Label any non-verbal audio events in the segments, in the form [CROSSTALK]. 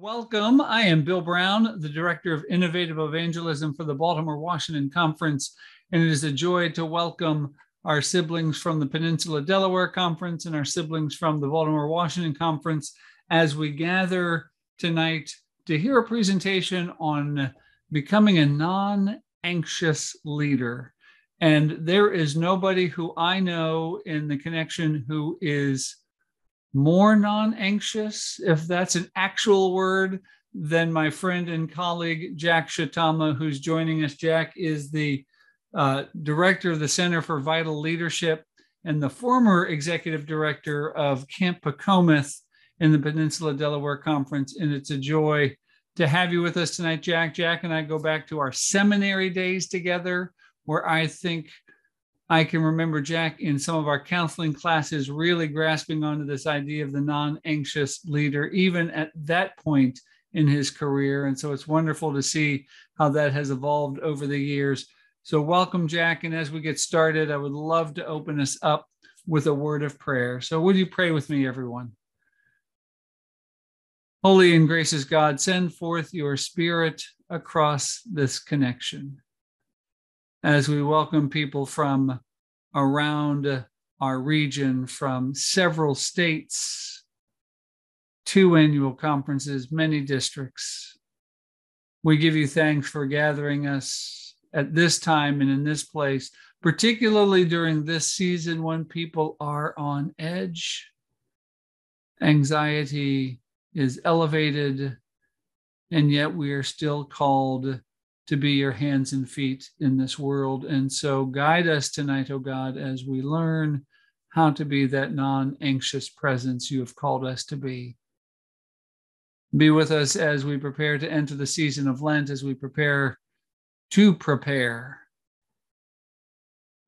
Welcome. I am Bill Brown, the Director of Innovative Evangelism for the Baltimore Washington Conference, and it is a joy to welcome our siblings from the Peninsula Delaware Conference and our siblings from the Baltimore Washington Conference as we gather tonight to hear a presentation on becoming a non anxious leader. And there is nobody who I know in the connection who is more non anxious, if that's an actual word, than my friend and colleague Jack Shitama, who's joining us. Jack is the uh, director of the Center for Vital Leadership and the former executive director of Camp Pecometh in the Peninsula Delaware Conference. And it's a joy to have you with us tonight, Jack. Jack and I go back to our seminary days together, where I think I can remember Jack in some of our counseling classes really grasping onto this idea of the non anxious leader, even at that point in his career. And so it's wonderful to see how that has evolved over the years. So, welcome, Jack. And as we get started, I would love to open us up with a word of prayer. So, would you pray with me, everyone? Holy and gracious God, send forth your spirit across this connection as we welcome people from around our region, from several states, two annual conferences, many districts. We give you thanks for gathering us at this time and in this place, particularly during this season when people are on edge. Anxiety is elevated, and yet we are still called to be your hands and feet in this world. And so guide us tonight, O oh God, as we learn how to be that non anxious presence you have called us to be. Be with us as we prepare to enter the season of Lent, as we prepare to prepare,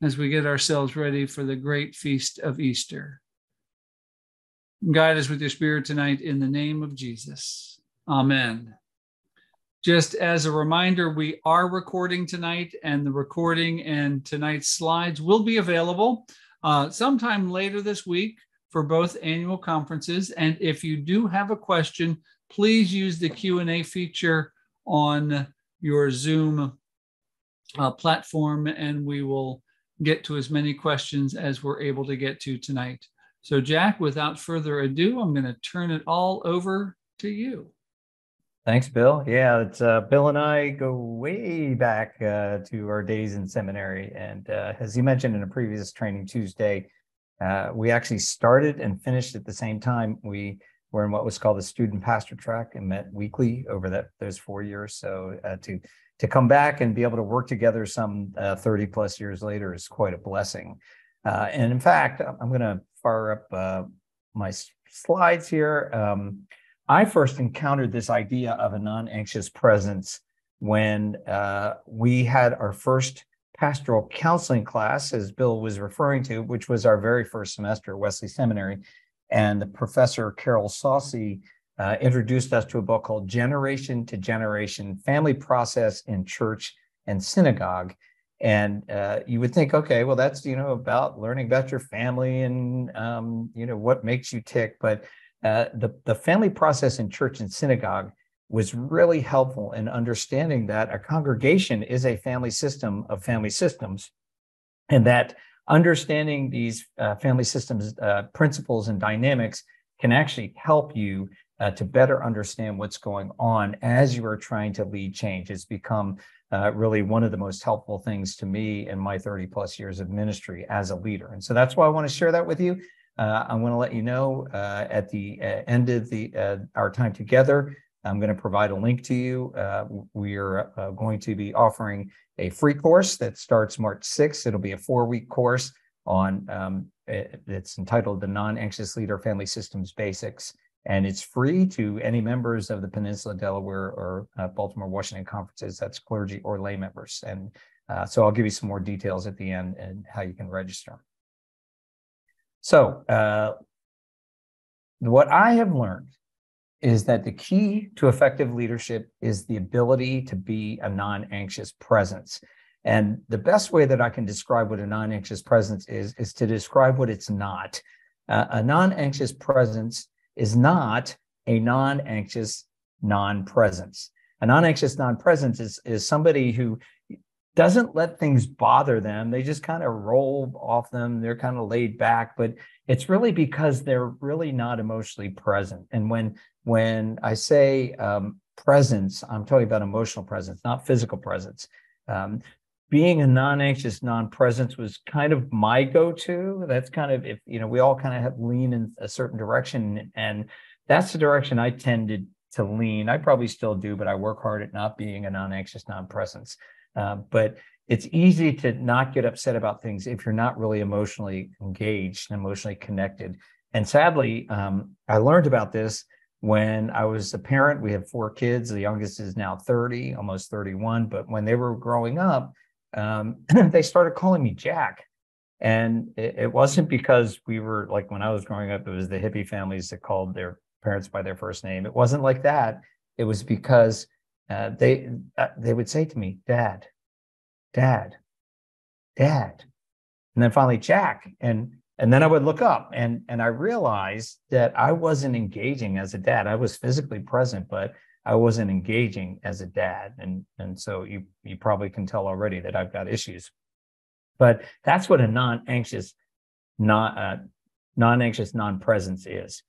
as we get ourselves ready for the great feast of Easter. Guide us with your spirit tonight in the name of Jesus. Amen. Just as a reminder, we are recording tonight, and the recording and tonight's slides will be available uh, sometime later this week for both annual conferences. And if you do have a question, please use the Q&A feature on your Zoom uh, platform, and we will get to as many questions as we're able to get to tonight. So Jack, without further ado, I'm going to turn it all over to you. Thanks, Bill. Yeah, it's uh, Bill and I go way back uh, to our days in seminary, and uh, as you mentioned in a previous training Tuesday, uh, we actually started and finished at the same time. We were in what was called the student pastor track and met weekly over that those four years. So uh, to to come back and be able to work together some uh, thirty plus years later is quite a blessing. and in fact, I'm going to fire up my slides here. Um, I first encountered this idea of a non anxious presence when uh, we had our first pastoral counseling class, as Bill was referring to, which was our very first semester at Wesley Seminary. And the professor Carroll Saussy uh, introduced us to a book called Generation to Generation Family Process in Church and Synagogue. And uh, you would think, okay, well, that's you know about learning about your family and um, you know what makes you tick. But uh, the, the family process in church and synagogue was really helpful in understanding that a congregation is a family system of family systems, and that understanding these uh, family systems uh, principles and dynamics can actually help you uh, to better understand what's going on as you are trying to lead change. It's become uh, really one of the most helpful things to me in my 30 plus years of ministry as a leader. And so that's why I want to share that with you. Uh, I'm going to let you know uh, at the uh, end of the uh, our time together. I'm going to provide a link to you. Uh, we are uh, going to be offering a free course that starts March 6th. It'll be a four-week course on um, it's entitled "The Non-Anxious Leader Family Systems Basics," and it's free to any members of the Peninsula, Delaware, or Baltimore, Washington conferences. That's clergy or lay members. And so I'll give you some more details at the end and how you can register. So, uh, what I have learned is that the key to effective leadership is the ability to be a non anxious presence. And the best way that I can describe what a non anxious presence is, is to describe what it's not. Uh, a non anxious presence is not a non anxious non-presence. A non-anxious non-presence is, is somebody who doesn't let things bother them. They just kind of roll off them. They're kind of laid back, but it's really because they're really not emotionally present. And when when I say um, presence, I'm talking about emotional presence, not physical presence. Um, being a non-anxious non-presence was kind of my go-to. That's kind of if you know we all kind of have lean in a certain direction, and that's the direction I tended to lean. I probably still do, but I work hard at not being a non-anxious non-presence. Uh, but it's easy to not get upset about things if you're not really emotionally engaged and emotionally connected. And sadly, um, I learned about this when I was a parent. We have four kids. The youngest is now 30, almost 31. But when they were growing up, um, [CLEARS THROAT] they started calling me Jack. And it, it, wasn't because we were like when I was growing up, it was the hippie families that called their parents by their first name. It wasn't like that. It was because uh, they uh, they would say to me, "Dad, Dad, Dad," and then finally Jack, and and then I would look up and and I realized that I wasn't engaging as a dad. I was physically present, but I wasn't engaging as a dad, and and so you you probably can tell already that I've got issues. But that's what a non-anxious, not uh, non-anxious non-presence is.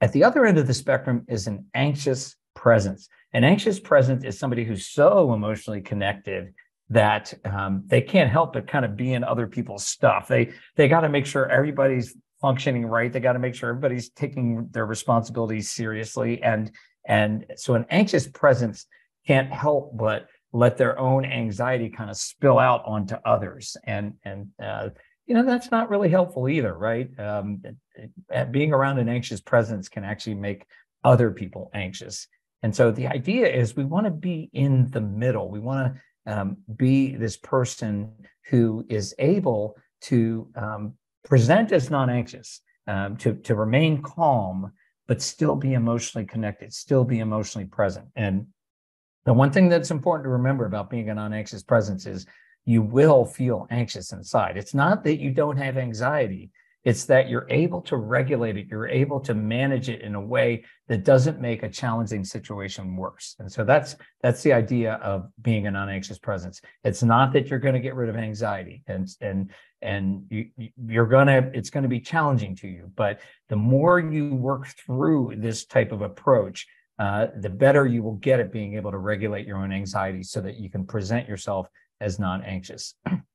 At the other end of the spectrum is an anxious presence. An anxious presence is somebody who's so emotionally connected that um, they can't help but kind of be in other people's stuff. They they got to make sure everybody's functioning right. They got to make sure everybody's taking their responsibilities seriously. And and so an anxious presence can't help but let their own anxiety kind of spill out onto others. And and uh, you know that's not really helpful either, right? Um, being around an anxious presence can actually make other people anxious. And so the idea is we want to be in the middle. We want to um, be this person who is able to um, present as non-anxious, um, to to remain calm, but still be emotionally connected, still be emotionally present. And the one thing that's important to remember about being a non-anxious presence is you will feel anxious inside. It's not that you don't have anxiety. It's that you're able to regulate it, you're able to manage it in a way that doesn't make a challenging situation worse. And so that's that's the idea of being a non-anxious presence. It's not that you're going to get rid of anxiety and and and you, you're to it's going to be challenging to you, but the more you work through this type of approach, uh, the better you will get at being able to regulate your own anxiety so that you can present yourself as non-anxious. [CLEARS THROAT]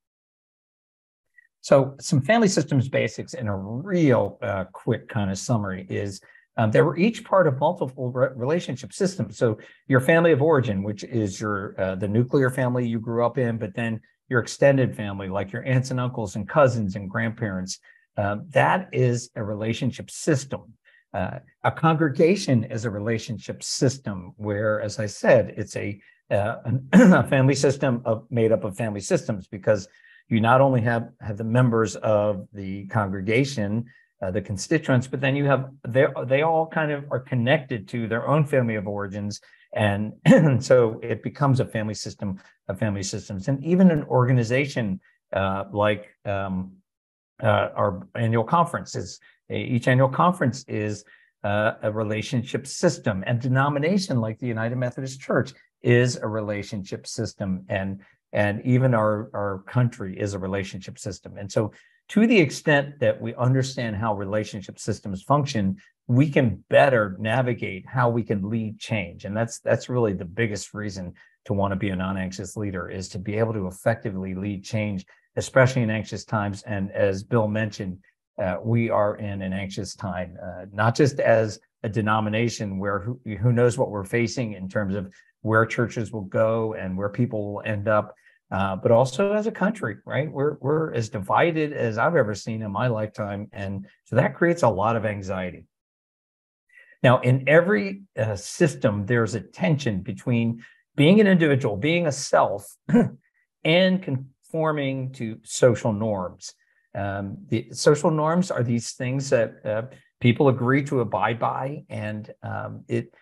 So, some family systems basics in a real uh, quick kind of summary is um, they were each part of multiple re- relationship systems. So, your family of origin, which is your uh, the nuclear family you grew up in, but then your extended family, like your aunts and uncles and cousins and grandparents, uh, that is a relationship system. Uh, a congregation is a relationship system where, as I said, it's a, uh, [CLEARS THROAT] a family system of, made up of family systems because you not only have have the members of the congregation, uh, the constituents, but then you have they they all kind of are connected to their own family of origins, and, and [CLEARS THROAT] so it becomes a family system of family systems, and even an organization uh, like um, uh, our annual conference is each annual conference is uh, a relationship system, and denomination like the United Methodist Church is a relationship system, and and even our, our country is a relationship system. And so, to the extent that we understand how relationship systems function, we can better navigate how we can lead change. And that's that's really the biggest reason to want to be a non-anxious leader is to be able to effectively lead change, especially in anxious times. And as Bill mentioned, uh, we are in an anxious time, uh, not just as a denomination where who, who knows what we're facing in terms of where churches will go and where people will end up, uh, but also as a country, right? We're we're as divided as I've ever seen in my lifetime, and so that creates a lot of anxiety. Now, in every uh, system, there's a tension between being an individual, being a self, [CLEARS THROAT] and conforming to social norms. Um, the social norms are these things that uh, people agree to abide by, and um, it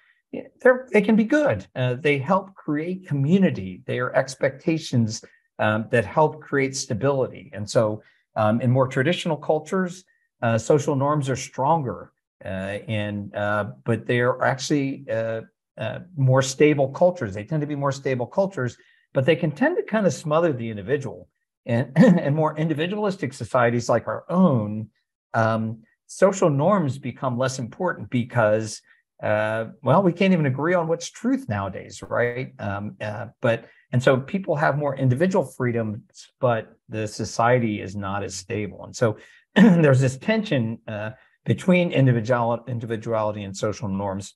they can be good. Uh, they help create community. They are expectations um, that help create stability. And so, um, in more traditional cultures, uh, social norms are stronger, uh, and uh, but they are actually uh, uh, more stable cultures. They tend to be more stable cultures, but they can tend to kind of smother the individual. And, [CLEARS THROAT] and more individualistic societies like our own, um, social norms become less important because, uh, well, we can't even agree on what's truth nowadays, right? Um, uh, but and so people have more individual freedoms, but the society is not as stable. And so [CLEARS THROAT] there's this tension uh, between individual, individuality and social norms.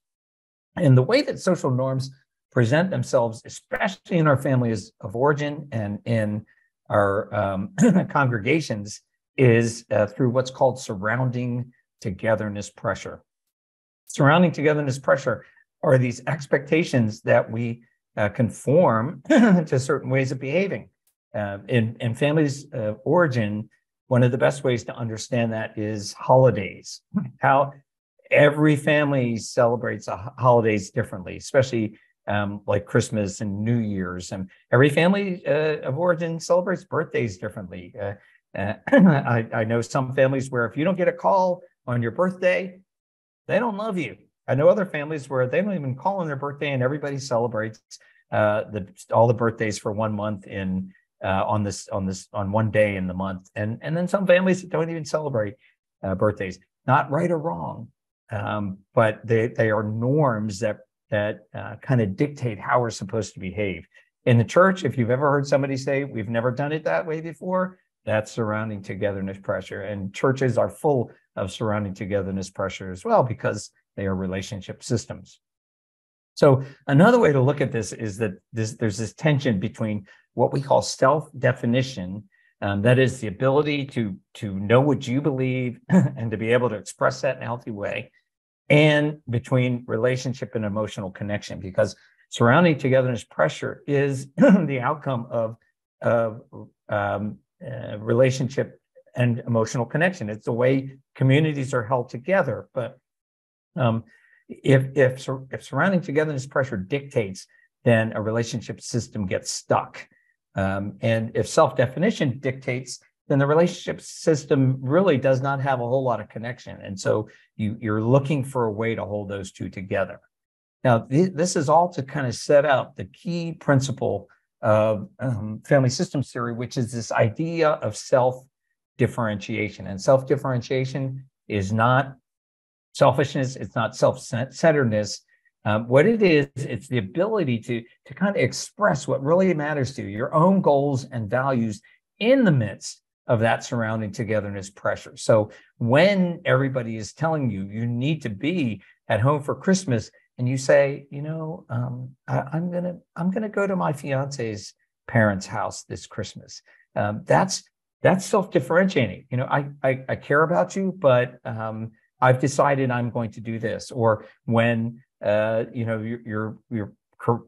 And the way that social norms present themselves, especially in our families of origin and in our um, [CLEARS THROAT] congregations, is uh, through what's called surrounding togetherness pressure. Surrounding togetherness pressure are these expectations that we uh, conform [LAUGHS] to certain ways of behaving. Uh, in, in families of origin, one of the best ways to understand that is holidays. How every family celebrates holidays differently, especially um, like Christmas and New Year's. And every family uh, of origin celebrates birthdays differently. Uh, uh, [CLEARS THROAT] I, I, know some families where if you don't get a call on your birthday, they don't love you. I know other families where they don't even call on their birthday and everybody celebrates uh, the all the birthdays for one month in uh, on this on this on one day in the month, and and then some families that don't even celebrate uh, birthdays. Not right or wrong, um, but they they are norms that that uh, kind of dictate how we're supposed to behave. In the church, if you've ever heard somebody say, "We've never done it that way before," that's surrounding togetherness pressure, and churches are full of surrounding togetherness pressure as well because they are relationship systems. So another way to look at this is that this, there's this tension between what we call self-definition, um, that is the ability to, to know what you believe [CLEARS THROAT] and to be able to express that in a healthy way, and between relationship and emotional connection, because surrounding togetherness pressure is [CLEARS THROAT] the outcome of, of um, uh, relationship and emotional connection. It's the way communities are held together. But um, if if if surrounding togetherness pressure dictates, then a relationship system gets stuck. Um, and if self-definition dictates, then the relationship system really does not have a whole lot of connection. And so you, you're looking for a way to hold those two together. Now, th- this is all to kind of set out the key principle of um, family systems theory, which is this idea of self differentiation. And self differentiation is not selfishness, it's not self-centeredness. Um, what it is, it's the ability to, to kind of express what really matters to you, your own goals and values in the midst of that surrounding togetherness pressure. So when everybody is telling you you need to be at home for Christmas, and you say, you know, um, I, am gonna I'm gonna go to my fiance's parents' house this Christmas. Um, that's that's self-differentiating. You know, I, I, I care about you, but um, I've decided I'm going to do this. Or when uh, you know your, your your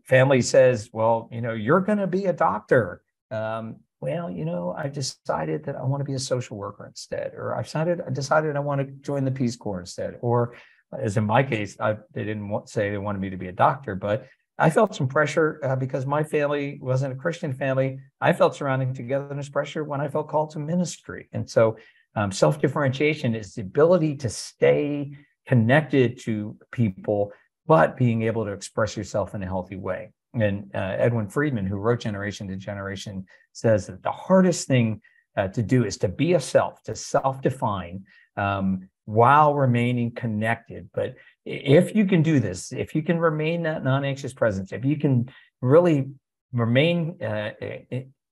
family says, well, you know, you're going to be a doctor. Um, well, you know, I've decided that I want to be a social worker instead, or I've decided I decided I want to join the Peace Corps instead, or as in my case, I, they didn't want, say they wanted me to be a doctor, but I felt some pressure uh, because my family wasn't a Christian family. I felt surrounding togetherness pressure when I felt called to ministry, and so um, Self differentiation is the ability to stay connected to people, but being able to express yourself in a healthy way. And uh, Edwin Friedman, who wrote Generation to Generation, says that the hardest thing uh, to do is to be a self, to self define um, while remaining connected. But if you can do this, if you can remain that non anxious presence, if you can really remain uh,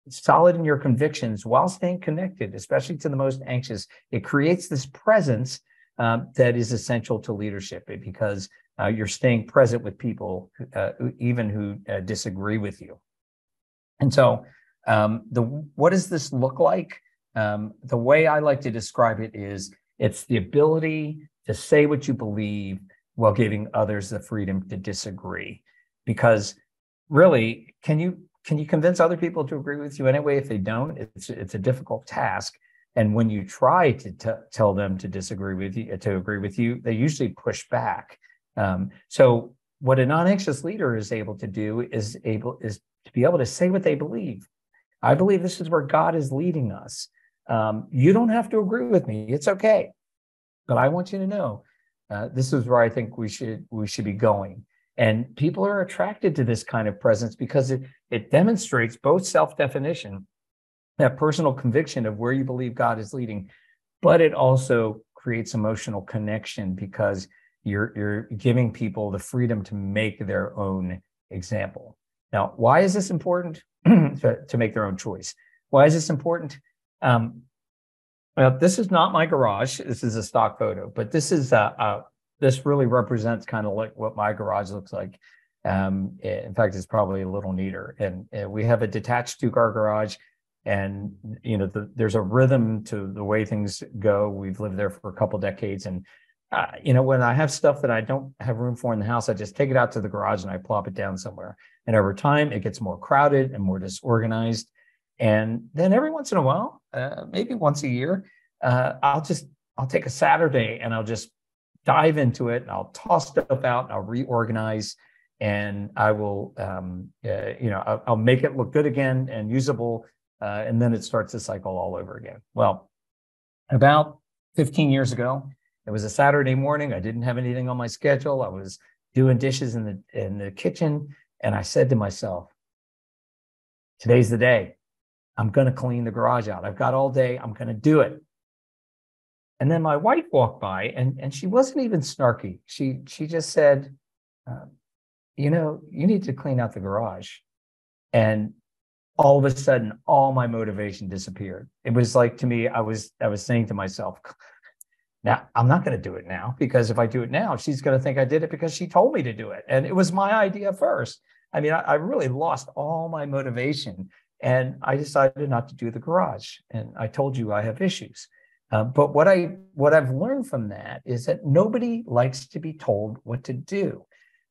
solid in your convictions while staying connected, especially to the most anxious. It creates this presence um, that is essential to leadership because uh, you're staying present with people, uh, even who uh, disagree with you. And so, um, the what does this look like? Um, the way I like to describe it is it's the ability to say what you believe while giving others the freedom to disagree. Because really, can you can you convince other people to agree with you anyway? If they don't, it's it's a difficult task. And when you try to t- tell them to disagree with you, to agree with you, they usually push back. Um, so what a non-anxious leader is able to do is able is to be able to say what they believe. I believe this is where God is leading us. Um, you don't have to agree with me; it's okay. But I want you to know uh, this is where I think we should we should be going. And people are attracted to this kind of presence because it, it demonstrates both self definition, that personal conviction of where you believe God is leading, but it also creates emotional connection because you're, you're giving people the freedom to make their own example. Now, why is this important [CLEARS THROAT] to, to make their own choice? Why is this important? Um, well, this is not my garage. This is a stock photo, but this is uh, this really represents kind of like what my garage looks like. Um, in fact, it's probably a little neater. And, and we have a detached two-car garage, and you know, the, there's a rhythm to the way things go. We've lived there for a couple decades, and uh, you know, when I have stuff that I don't have room for in the house, I just take it out to the garage and I plop it down somewhere. And over time, it gets more crowded and more disorganized. And then every once in a while, uh, maybe once a year, uh, I'll just I'll take a Saturday and I'll just dive into it and I'll toss stuff out and I'll reorganize and I will um, uh, you know I'll, I'll, make it look good again and usable uh, and then it starts the cycle all over again. Well, about 15 years ago, it was a Saturday morning. I didn't have anything on my schedule. I was doing dishes in the in the kitchen and I said to myself, today's the day. I'm going to clean the garage out. I've got all day. I'm going to do it. And then my wife walked by, and and she wasn't even snarky. She she just said, uh, "You know, you need to clean out the garage." And all of a sudden, all my motivation disappeared. It was like to me, I was I was saying to myself, [LAUGHS] "Now I'm not going to do it now because if I do it now, she's going to think I did it because she told me to do it, and it was my idea first. I mean, I, I really lost all my motivation and I decided not to do the garage. And I told you I have issues. Uh, but what I what I've learned from that is that nobody likes to be told what to do.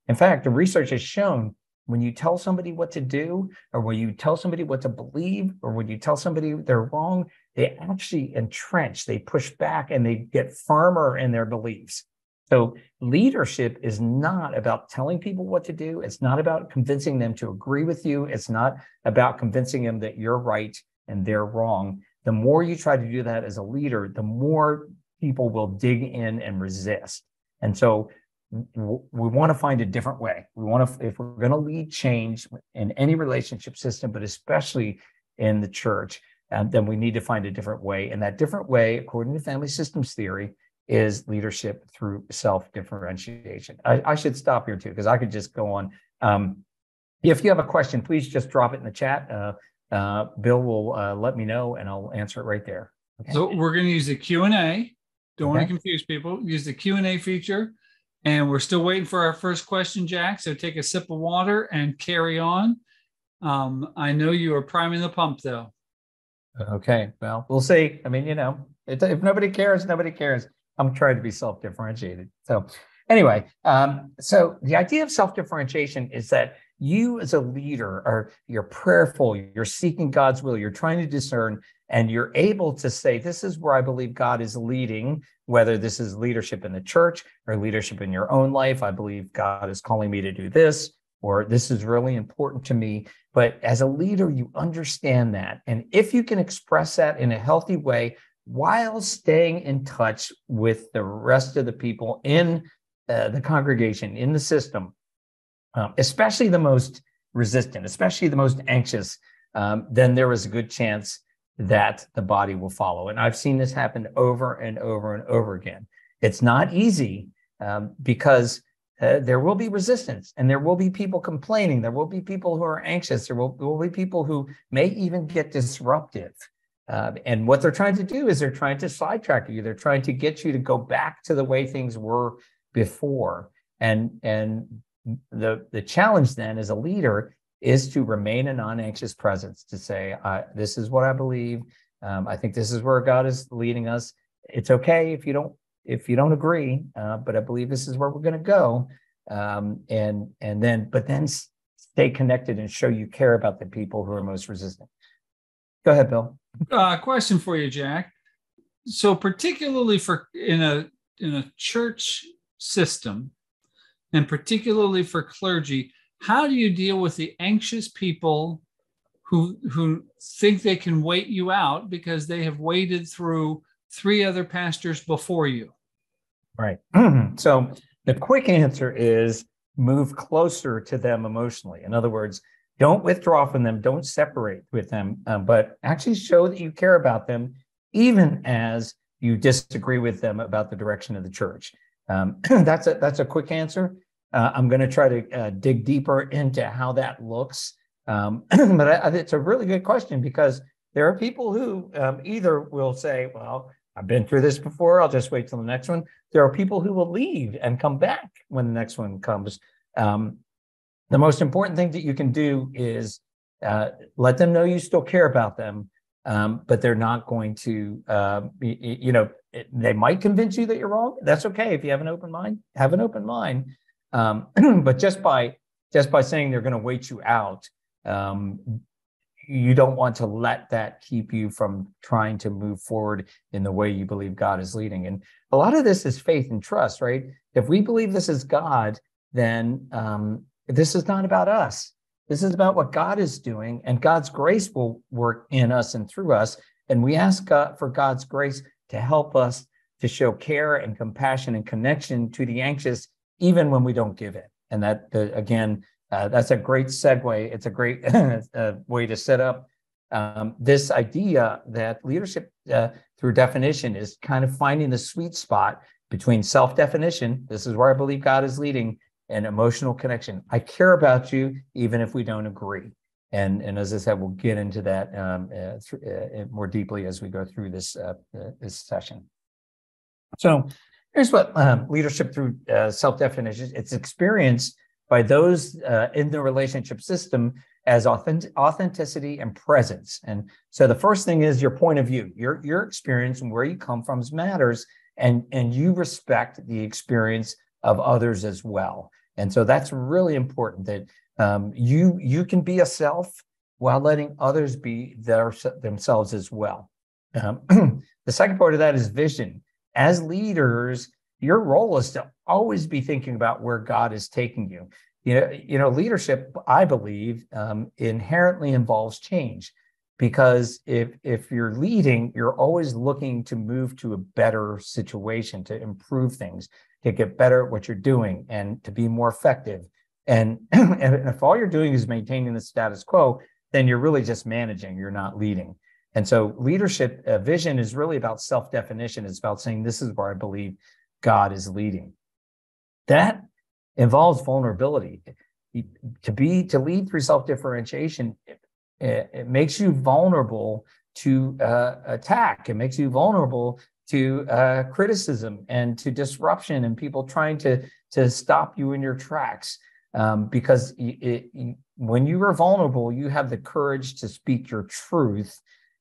In fact, the research has shown when you tell somebody what to do, or when you tell somebody what to believe, or when you tell somebody they're wrong, they actually entrench, they push back, and they get firmer in their beliefs. So leadership is not about telling people what to do. It's not about convincing them to agree with you. It's not about convincing them that you're right and they're wrong. The more you try to do that as a leader, the more people will dig in and resist. And so we want to find a different way. We want to, if we're going to lead change in any relationship system, but especially in the church, um, then we need to find a different way. And that different way, according to family systems theory, is leadership through self differentiation. I, I, should stop here too, because I could just go on. Um, if you have a question, please just drop it in the chat. Uh, uh, Bill will uh, let me know and I'll answer it right there. Okay. So we're going to use the Q&A. Don't okay. want to confuse people. Use the Q&A feature. And we're still waiting for our first question, Jack. So take a sip of water and carry on. Um, I know you are priming the pump though. Okay. Well, we'll see. I mean, you know, if nobody cares, nobody cares. I'm trying to be self-differentiated. So anyway, um, so the idea of self-differentiation is that you as a leader are you're prayerful, you're seeking God's will, you're trying to discern, and you're able to say, This is where I believe God is leading, whether this is leadership in the church or leadership in your own life. I believe God is calling me to do this, or this is really important to me. But as a leader, you understand that. And if you can express that in a healthy way, while staying in touch with the rest of the people in uh, the congregation, in the system, um, especially the most resistant, especially the most anxious, um, then there is a good chance that the body will follow. And I've seen this happen over and over and over again. It's not easy um, because uh, there will be resistance and there will be people complaining. There will be people who are anxious. There will, there will be people who may even get disruptive. Uh, and what they're trying to do is they're trying to sidetrack you. They're trying to get you to go back to the way things were before. And and the the challenge then as a leader is to remain a non-anxious presence. To say, "This is what I believe. Um, I think this is where God is leading us. It's okay if you don't if you don't agree, uh, but I believe this is where we're going to go. Um, and and then but then stay connected and show you care about the people who are most resistant. Go ahead, Bill. Uh, question for you, Jack. So, particularly for in a in a church system, and particularly for clergy, how do you deal with the anxious people who who think they can wait you out because they have waited through three other pastors before you? Right. [CLEARS THROAT] so the quick answer is move closer to them emotionally. In other words, don't withdraw from them, don't separate with them, um, but actually show that you care about them, even as you disagree with them about the direction of the church. Um, [CLEARS THROAT] that's a that's a quick answer. Uh, I'm going to try to uh, dig deeper into how that looks, um, [CLEARS THROAT] but I, it's a really good question because there are people who um, either will say, "Well, I've been through this before. I'll just wait till the next one." There are people who will leave and come back when the next one comes. Um, the most important thing that you can do is uh, let them know you still care about them, um, but they're not going to, uh, you, you know, they might convince you that you're wrong. That's okay if you have an open mind. Have an open mind, um, [CLEARS THROAT] but just by just by saying they're going to wait you out, um, you don't want to let that keep you from trying to move forward in the way you believe God is leading. And a lot of this is faith and trust, right? If we believe this is God, then um, this is not about us. This is about what God is doing, and God's grace will work in us and through us. And we ask God for God's grace to help us to show care and compassion and connection to the anxious, even when we don't give it. And that, again, uh, that's a great segue. It's a great [LAUGHS] uh, way to set up um, this idea that leadership uh, through definition is kind of finding the sweet spot between self definition. This is where I believe God is leading and emotional connection. I care about you, even if we don't agree. And, and as I said, we'll get into that um, uh, th- uh, more deeply as we go through this, uh, uh this session. So here's what um, leadership through uh, self-definition, it's experienced by those uh, in the relationship system as authentic, authenticity and presence. And so the first thing is your point of view, your, your experience and where you come from matters, and, and you respect the experience of others as well. And so that's really important that um, you you can be a self while letting others be their, themselves as well. Um, [CLEARS THROAT] the second part of that is vision. As leaders, your role is to always be thinking about where God is taking you. You know, you know, leadership, I believe, um, inherently involves change because if if you're leading, you're always looking to move to a better situation, to improve things, to get better at what you're doing, and to be more effective. And, [CLEARS THROAT] and if all you're doing is maintaining the status quo, then you're really just managing, you're not leading. And so leadership uh, vision is really about self definition. It's about saying, this is where I believe God is leading. That involves vulnerability. To be, to lead through self differentiation, it, it, makes you vulnerable to uh, attack. It makes you vulnerable to uh, criticism and to disruption and people trying to, to stop you in your tracks um, because it, it, when you are vulnerable, you have the courage to speak your truth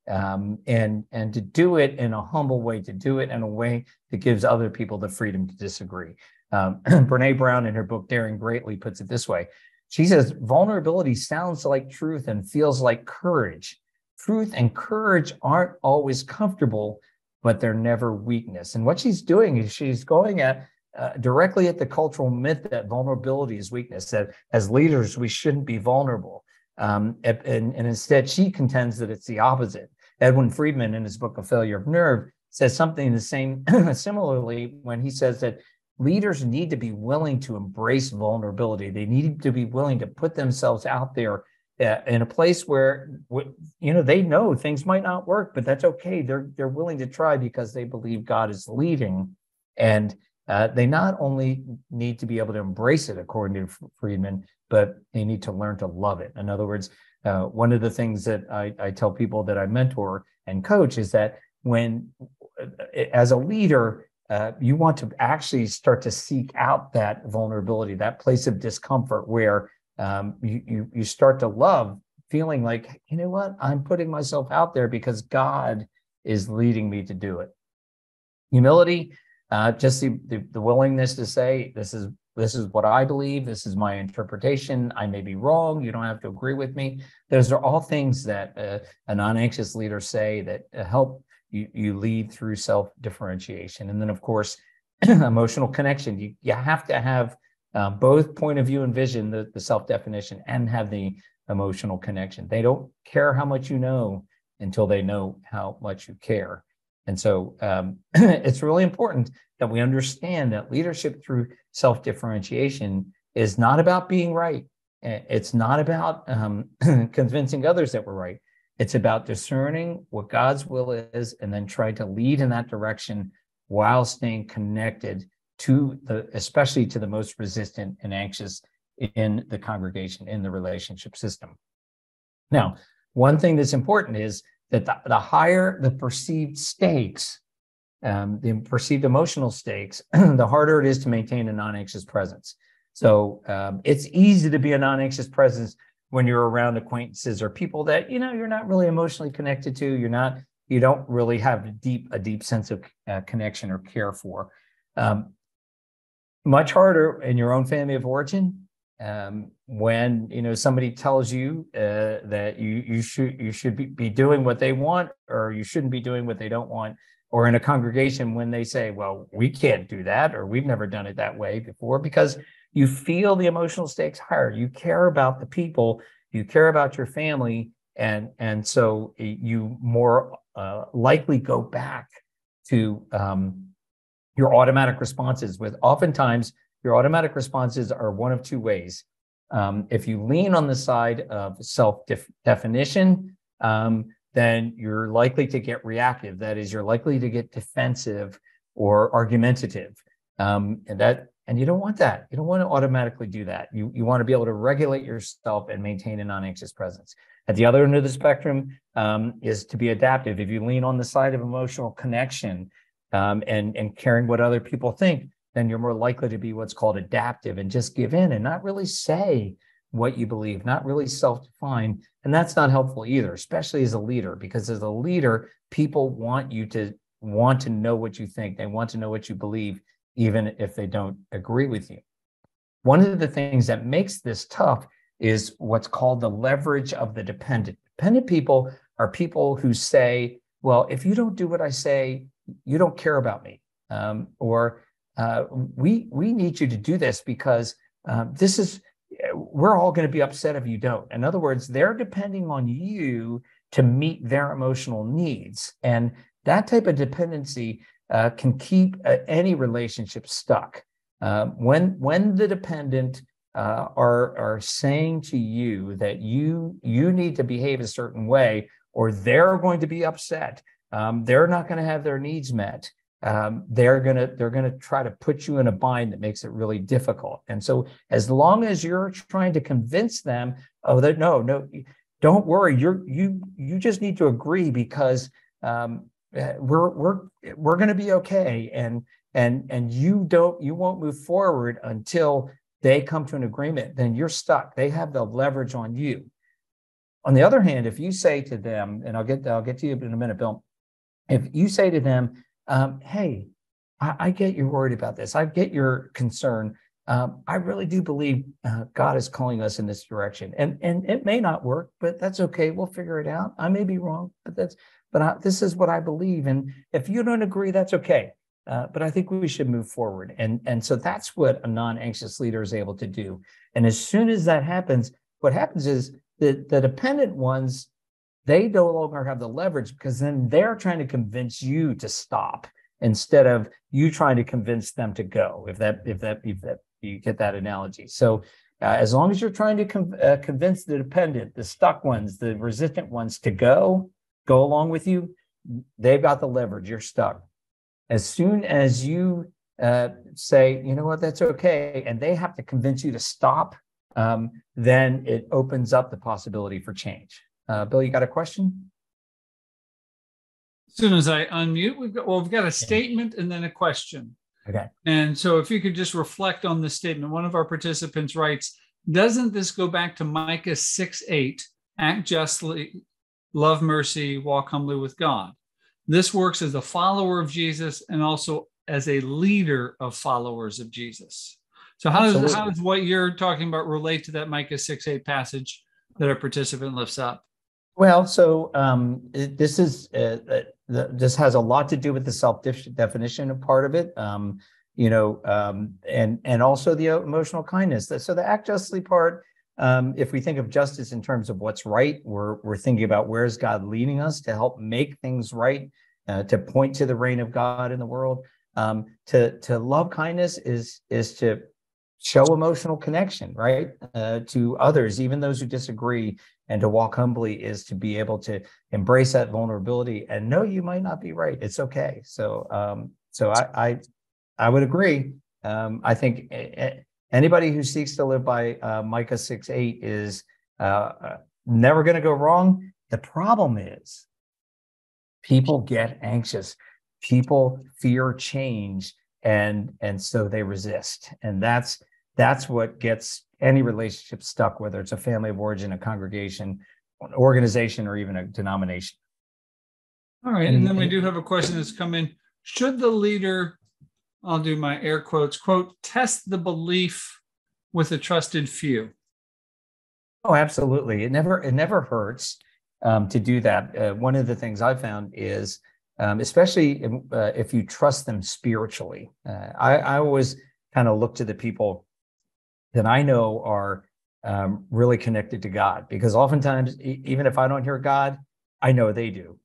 um, and and to do it in a humble way, to do it in a way that gives other people the freedom to disagree. Um, [CLEARS THROAT] Brene Brown, in her book Daring Greatly, puts it this way. She says, vulnerability sounds like truth and feels like courage. Truth and courage aren't always comfortable, but they're never weakness. And what she's doing is she's going at uh, directly at the cultural myth that vulnerability is weakness, that as leaders, we shouldn't be vulnerable. Um, and, and instead, she contends that it's the opposite. Edwin Friedman, in his book, A Failure of Nerve, says something the same [CLEARS THROAT] similarly when he says that leaders need to be willing to embrace vulnerability. They need to be willing to put themselves out there in a place where you know they know things might not work, but that's okay. They're they're willing to try because they believe God is leading, and uh, they not only need to be able to embrace it, according to Friedman, but they need to learn to love it. In other words, uh, one of the things that I, I, tell people that I mentor and coach is that when, uh, as a leader, uh, you want to actually start to seek out that vulnerability, that place of discomfort where um, you, you, you start to love feeling like, you know what, I'm putting myself out there because God is leading me to do it. Humility uh, just the, the, the willingness to say this is this is what I believe. This is my interpretation. I may be wrong. You don't have to agree with me. Those are all things that uh, a non-anxious leader say that uh, help you, you lead through self-differentiation. And then, of course, [CLEARS THROAT] emotional connection. You, you have to have uh, both point of view and vision, the, the self-definition, and have the emotional connection. They don't care how much you know until they know how much you care. And so um, [CLEARS THROAT] it's really important that we understand that leadership through self differentiation is not about being right. It's not about um, [CLEARS THROAT] convincing others that we're right. It's about discerning what God's will is and then trying to lead in that direction while staying connected to the, especially to the most resistant and anxious in the congregation, in the relationship system. Now, one thing that's important is that the, the higher the perceived stakes, um, the perceived emotional stakes, [CLEARS THROAT] the harder it is to maintain a non anxious presence. So um, it's easy to be a non anxious presence when you're around acquaintances or people that you know you're not really emotionally connected to you're not you don't really have a deep a deep sense of uh, connection or care for um, much harder in your own family of origin um, when you know somebody tells you uh, that you you should you should be, be doing what they want or you shouldn't be doing what they don't want or in a congregation when they say well we can't do that or we've never done it that way before because you feel the emotional stakes higher. You care about the people you care about your family and and so you more uh, likely go back to um, your automatic responses with oftentimes your automatic responses are one of two ways um, if you lean on the side of self definition um, then you're likely to get reactive that is you're likely to get defensive or argumentative um, and that and you don't want that. You don't want to automatically do that. You, you want to be able to regulate yourself and maintain a non anxious presence. At the other end of the spectrum um, is to be adaptive. If you lean on the side of emotional connection um, and, and caring what other people think, then you're more likely to be what's called adaptive and just give in and not really say what you believe, not really self define. And that's not helpful either, especially as a leader, because as a leader, people want you to want to know what you think, they want to know what you believe even if they don't agree with you. One of the things that makes this tough is what's called the leverage of the dependent. Dependent people are people who say, well, if you don't do what I say, you don't care about me. Um, or uh, we, we need you to do this because uh, this is, we're all going to be upset if you don't. In other words, they're depending on you to meet their emotional needs. And that type of dependency uh, can keep uh, any relationship stuck. Uh, when when the dependent uh, are are saying to you that you you need to behave a certain way, or they're going to be upset, um, they're not going to have their needs met. Um, they're gonna they're gonna try to put you in a bind that makes it really difficult. And so, as long as you're trying to convince them, oh, that no, no, don't worry, you're you you just need to agree because um, uh, we're we're we're going to be okay and and and you don't you won't move forward until they come to an agreement then you're stuck they have the leverage on you on the other hand if you say to them and i'll get i'll get to you in a minute bill if you say to them um, hey I, I, get you're worried about this i get your concern um, i really do believe uh, god is calling us in this direction and and it may not work but that's okay we'll figure it out i may be wrong but that's but I, this is what I believe. And if you don't agree, that's okay. Uh, but I think we should move forward. And, and so that's what a non anxious leader is able to do. And as soon as that happens, what happens is the, the dependent ones, they no longer have the leverage because then they're trying to convince you to stop instead of you trying to convince them to go. If that, if that, if that, you get that analogy. So uh, as long as you're trying to com- uh, convince the dependent, the stuck ones, the resistant ones to go, go along with you, they've got the leverage. You're stuck. As soon as you uh, say, you know what, that's okay, and they have to convince you to stop, um, then it opens up the possibility for change. Uh, Bill, you got a question? As soon as I unmute, we've got well, we've got a statement and then a question. Okay. And so if you could just reflect on the statement, one of our participants writes, doesn't this go back to Micah 6 8? Act justly, love mercy, walk humbly with God. This works as a follower of Jesus and also as a leader of followers of Jesus. So how does, how does what you're talking about relate to that Micah 6 8 passage that our participant lifts up? Well, so um, this is uh, uh, this has a lot to do with the self definition of part of it, um, you know, um, and and also the emotional kindness. So the act justly part um, if we think of justice in terms of what's right, we're, we're thinking about where's God leading us to help make things right, uh, to point to the reign of God in the world. Um, to, to love kindness is, is to show emotional connection, right, uh, to others, even those who disagree, and to walk humbly is to be able to embrace that vulnerability and know you might not be right. It's okay. So, um, so I, I, I would agree. Um, I think anybody who seeks to live by uh, Micah six eight is uh, uh never going to go wrong. The problem is people get anxious people fear change and and so they resist and that's that's what gets any relationship stuck whether it's a family of origin a congregation an organization or even a denomination. All right and, and then we do have a question that's come in. Should the leader i'll do my air quotes quote test the belief with a trusted few oh absolutely. It never it never hurts um, to do that. Uh, one of the things I found is, um, especially if, uh, if, you trust them spiritually, uh, I, I, always kind of look to the people that I know are um, really connected to God, because oftentimes, e- even if I don't hear God, I know they do.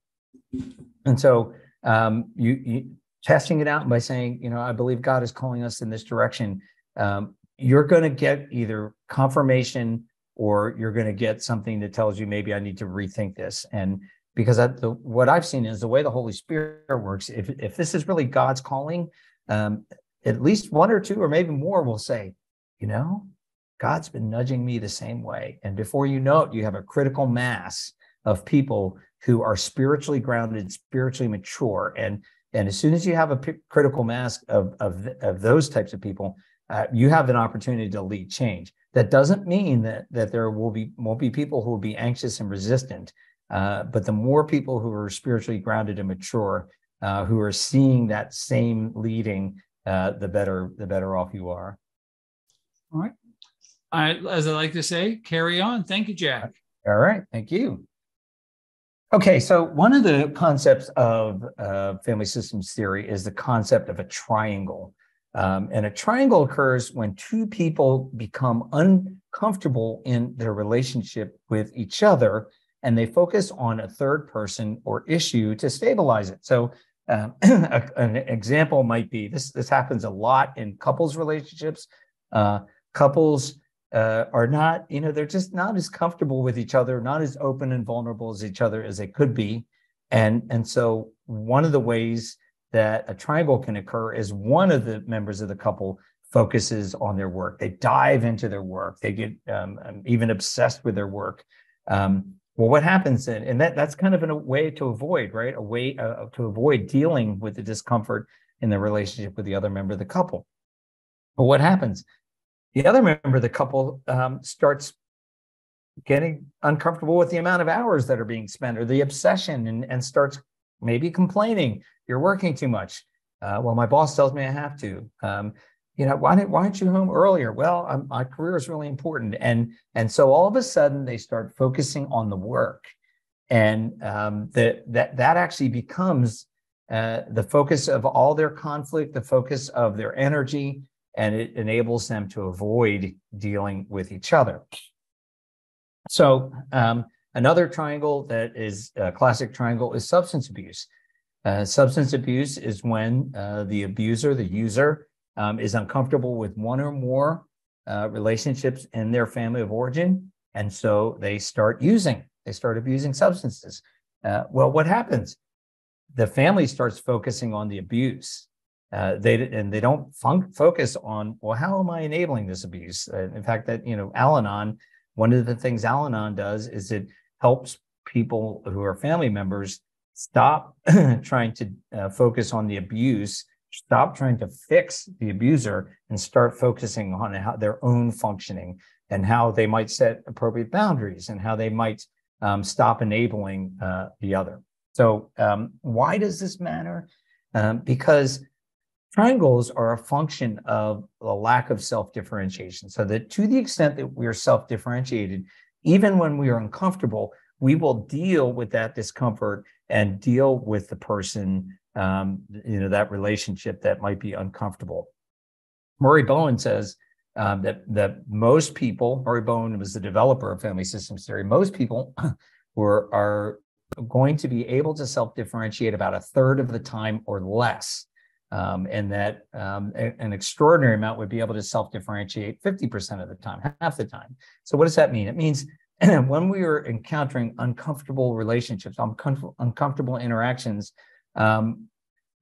And so, um, you, you, testing it out by saying, you know, I believe God is calling us in this direction. Um, you're going to get either confirmation or you're going to get something that tells you maybe I need to rethink this. And because I, the, what I've seen is the way the Holy Spirit works. If if this is really God's calling, um, at least one or two or maybe more will say, you know, God's been nudging me the same way. And before you know it, you have a critical mass of people who are spiritually grounded, spiritually mature, and and as soon as you have a p- critical mass of, of of those types of people, uh, you have an opportunity to lead change. That doesn't mean that that there will be won't be people who will be anxious and resistant. Uh, but the more people who are spiritually grounded and mature, uh, who are seeing that same leading, uh, the better the better off you are. All right. I, as I like to say, carry on. Thank you, Jack. All right. Thank you. Okay, so one of the concepts of uh, family systems theory is the concept of a triangle. Um, and a triangle occurs when two people become uncomfortable in their relationship with each other and they focus on a third person or issue to stabilize it. So, um, [CLEARS THROAT] an example might be this this happens a lot in couples relationships. Uh, couples uh, are not, you know, they're just not as comfortable with each other, not as open and vulnerable as each other as they could be. And, and so, one of the ways that a triangle can occur is one of the members of the couple focuses on their work. They dive into their work. They get um, um, even obsessed with their work. Um, well, what happens then? And that that's kind of a way to avoid, right? A way uh, to avoid dealing with the discomfort in the relationship with the other member of the couple. But what happens? The other member of the couple um, starts getting uncomfortable with the amount of hours that are being spent or the obsession and, and starts maybe complaining you're working too much. Uh, well, my boss tells me I have to. Um, you know, why didn't why aren't you home earlier? Well, I'm, my career is really important, and and so all of a sudden they start focusing on the work, and um, that that that actually becomes uh, the focus of all their conflict, the focus of their energy, and it enables them to avoid dealing with each other. So um, another triangle that is a classic triangle is substance abuse. Uh, substance abuse is when uh, the abuser, the user, um, is uncomfortable with one or more uh, relationships in their family of origin. And so they start using, they start abusing substances. Uh, well, what happens? The family starts focusing on the abuse. Uh, they and they don't fun- focus on well, how am I enabling this abuse? Uh, in fact, that you know, Al-Anon. One of the things Al-Anon does is it helps people who are family members stop [CLEARS THROAT] trying to uh, focus on the abuse stop trying to fix the abuser and start focusing on how their own functioning and how they might set appropriate boundaries and how they might um, stop enabling uh, the other so um, why does this matter um, because triangles are a function of the lack of self-differentiation so that to the extent that we're self-differentiated even when we are uncomfortable we will deal with that discomfort and deal with the person, um, you know, that relationship that might be uncomfortable. Murray Bowen says um, that that most people, Murray Bowen was the developer of family systems theory. Most people [CLEARS THROAT] were are going to be able to self differentiate about a third of the time or less. Um, and that um, a, an extraordinary amount would be able to self-differentiate 50% of the time, half the time. So what does that mean? It means [CLEARS THROAT] when we are encountering uncomfortable relationships, uncomfortable, uncomfortable interactions, um,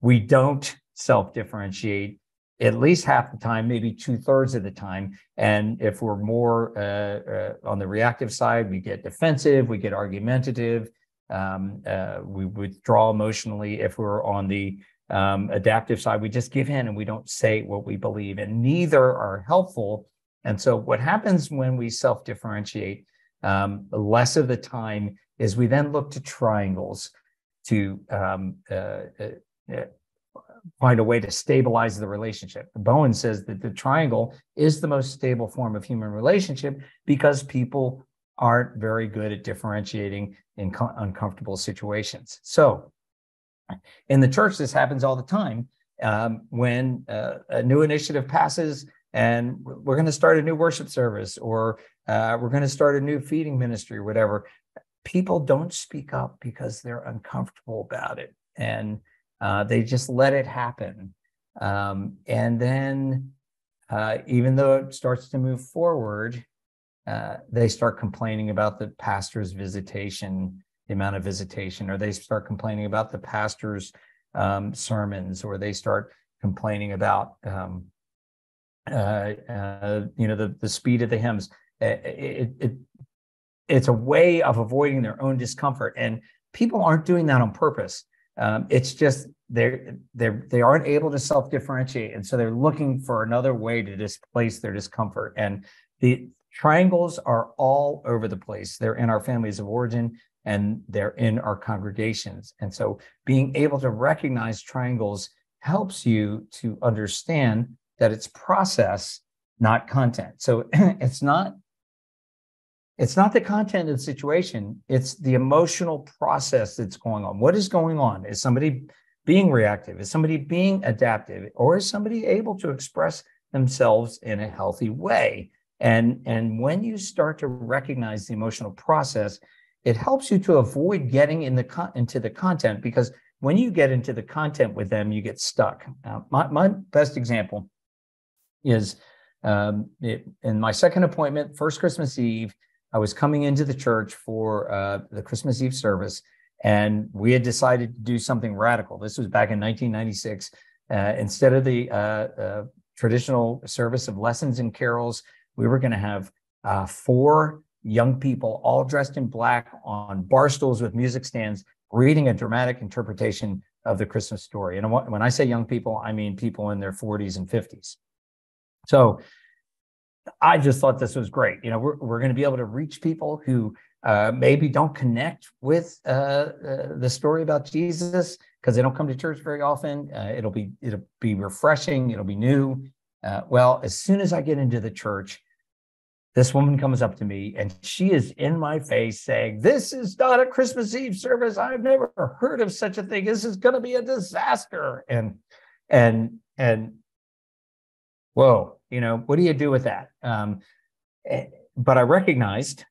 we don't self-differentiate at least half the time, maybe two thirds of the time. And if we're more uh, uh, on the reactive side, we get defensive, we get argumentative, um, uh, we withdraw emotionally. If we're on the um, adaptive side, we just give in and we don't say what we believe, and neither are helpful. And so, what happens when we self differentiate um, less of the time is we then look to triangles to um, uh, uh, uh, find a way to stabilize the relationship. Bowen says that the triangle is the most stable form of human relationship because people aren't very good at differentiating in co- uncomfortable situations. So, in the church, this happens all the time. Um, when uh, a new initiative passes and we're going to start a new worship service or uh, we're going to start a new feeding ministry or whatever, people don't speak up because they're uncomfortable about it. And uh, they just let it happen. Um, and then, uh, even though it starts to move forward, uh, they start complaining about the pastor's visitation the amount of visitation, or they start complaining about the pastor's um, sermons, or they start complaining about um, uh, uh, you know the the speed of the hymns. It, it, it, it's a way of avoiding their own discomfort, and people aren't doing that on purpose. Um, it's just they're they're they aren't able to self differentiate, and so they're looking for another way to displace their discomfort. And the triangles are all over the place. They're in our families of origin and they're in our congregations. And so being able to recognize triangles helps you to understand that it's process, not content. So [CLEARS THROAT] it's not it's not the content of the situation, it's the emotional process that's going on. What is going on? Is somebody being reactive? Is somebody being adaptive? Or is somebody able to express themselves in a healthy way? And, and when you start to recognize the emotional process, it helps you to avoid getting in the con- into the content because when you get into the content with them, you get stuck. Uh, my, my best example is um, it, in my second appointment, first Christmas Eve, I was coming into the church for uh, the Christmas Eve service, and we had decided to do something radical. This was back in 1996. Uh, instead of the uh, uh, traditional service of lessons and carols, we were going to have uh, four young people all dressed in black on bar stools with music stands reading a dramatic interpretation of the Christmas story. And when I say young people, I mean people in their 40s and 50s. So I just thought this was great. You know, we're, we're going to be able to reach people who uh, maybe don't connect with uh, uh, the story about Jesus because they don't come to church very often. Uh, it'll be it'll be refreshing. It'll be new. Uh, well, as soon as I get into the church, this woman comes up to me and she is in my face saying, This is not a Christmas Eve service. I've never heard of such a thing. This is going to be a disaster. And, and, and, whoa, you know, what do you do with that? Um, eh, but I recognized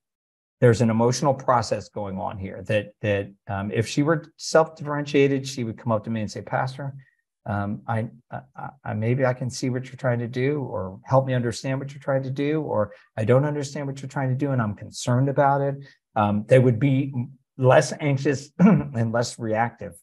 there's an emotional process going on here that, that um, if she were self differentiated, she would come up to me and say, Pastor, um, I, I, I, maybe I can see what you're trying to do, or help me understand what you're trying to do, or I don't understand what you're trying to do, and I'm concerned about it. Um, they would be less anxious [CLEARS THROAT] and less reactive.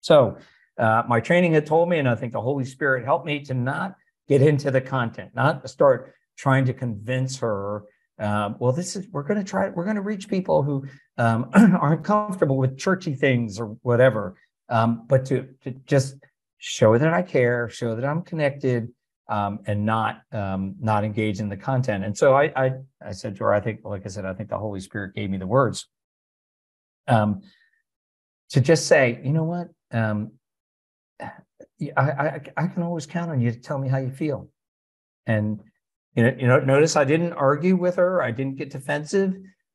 So, uh, my training had told me, and I think the Holy Spirit helped me to not get into the content, not start trying to convince her. Um, well, this is we're going to try. We're going to reach people who um, [CLEARS THROAT] aren't comfortable with churchy things or whatever. Um, but to, to just show that I care, show that I'm connected, um, and not um, not engage in the content. And so I, I I said to her, I think, like I said, I think the Holy Spirit gave me the words um, to just say, you know what, um, I, I I can always count on you to tell me how you feel, and you know you know notice I didn't argue with her, I didn't get defensive.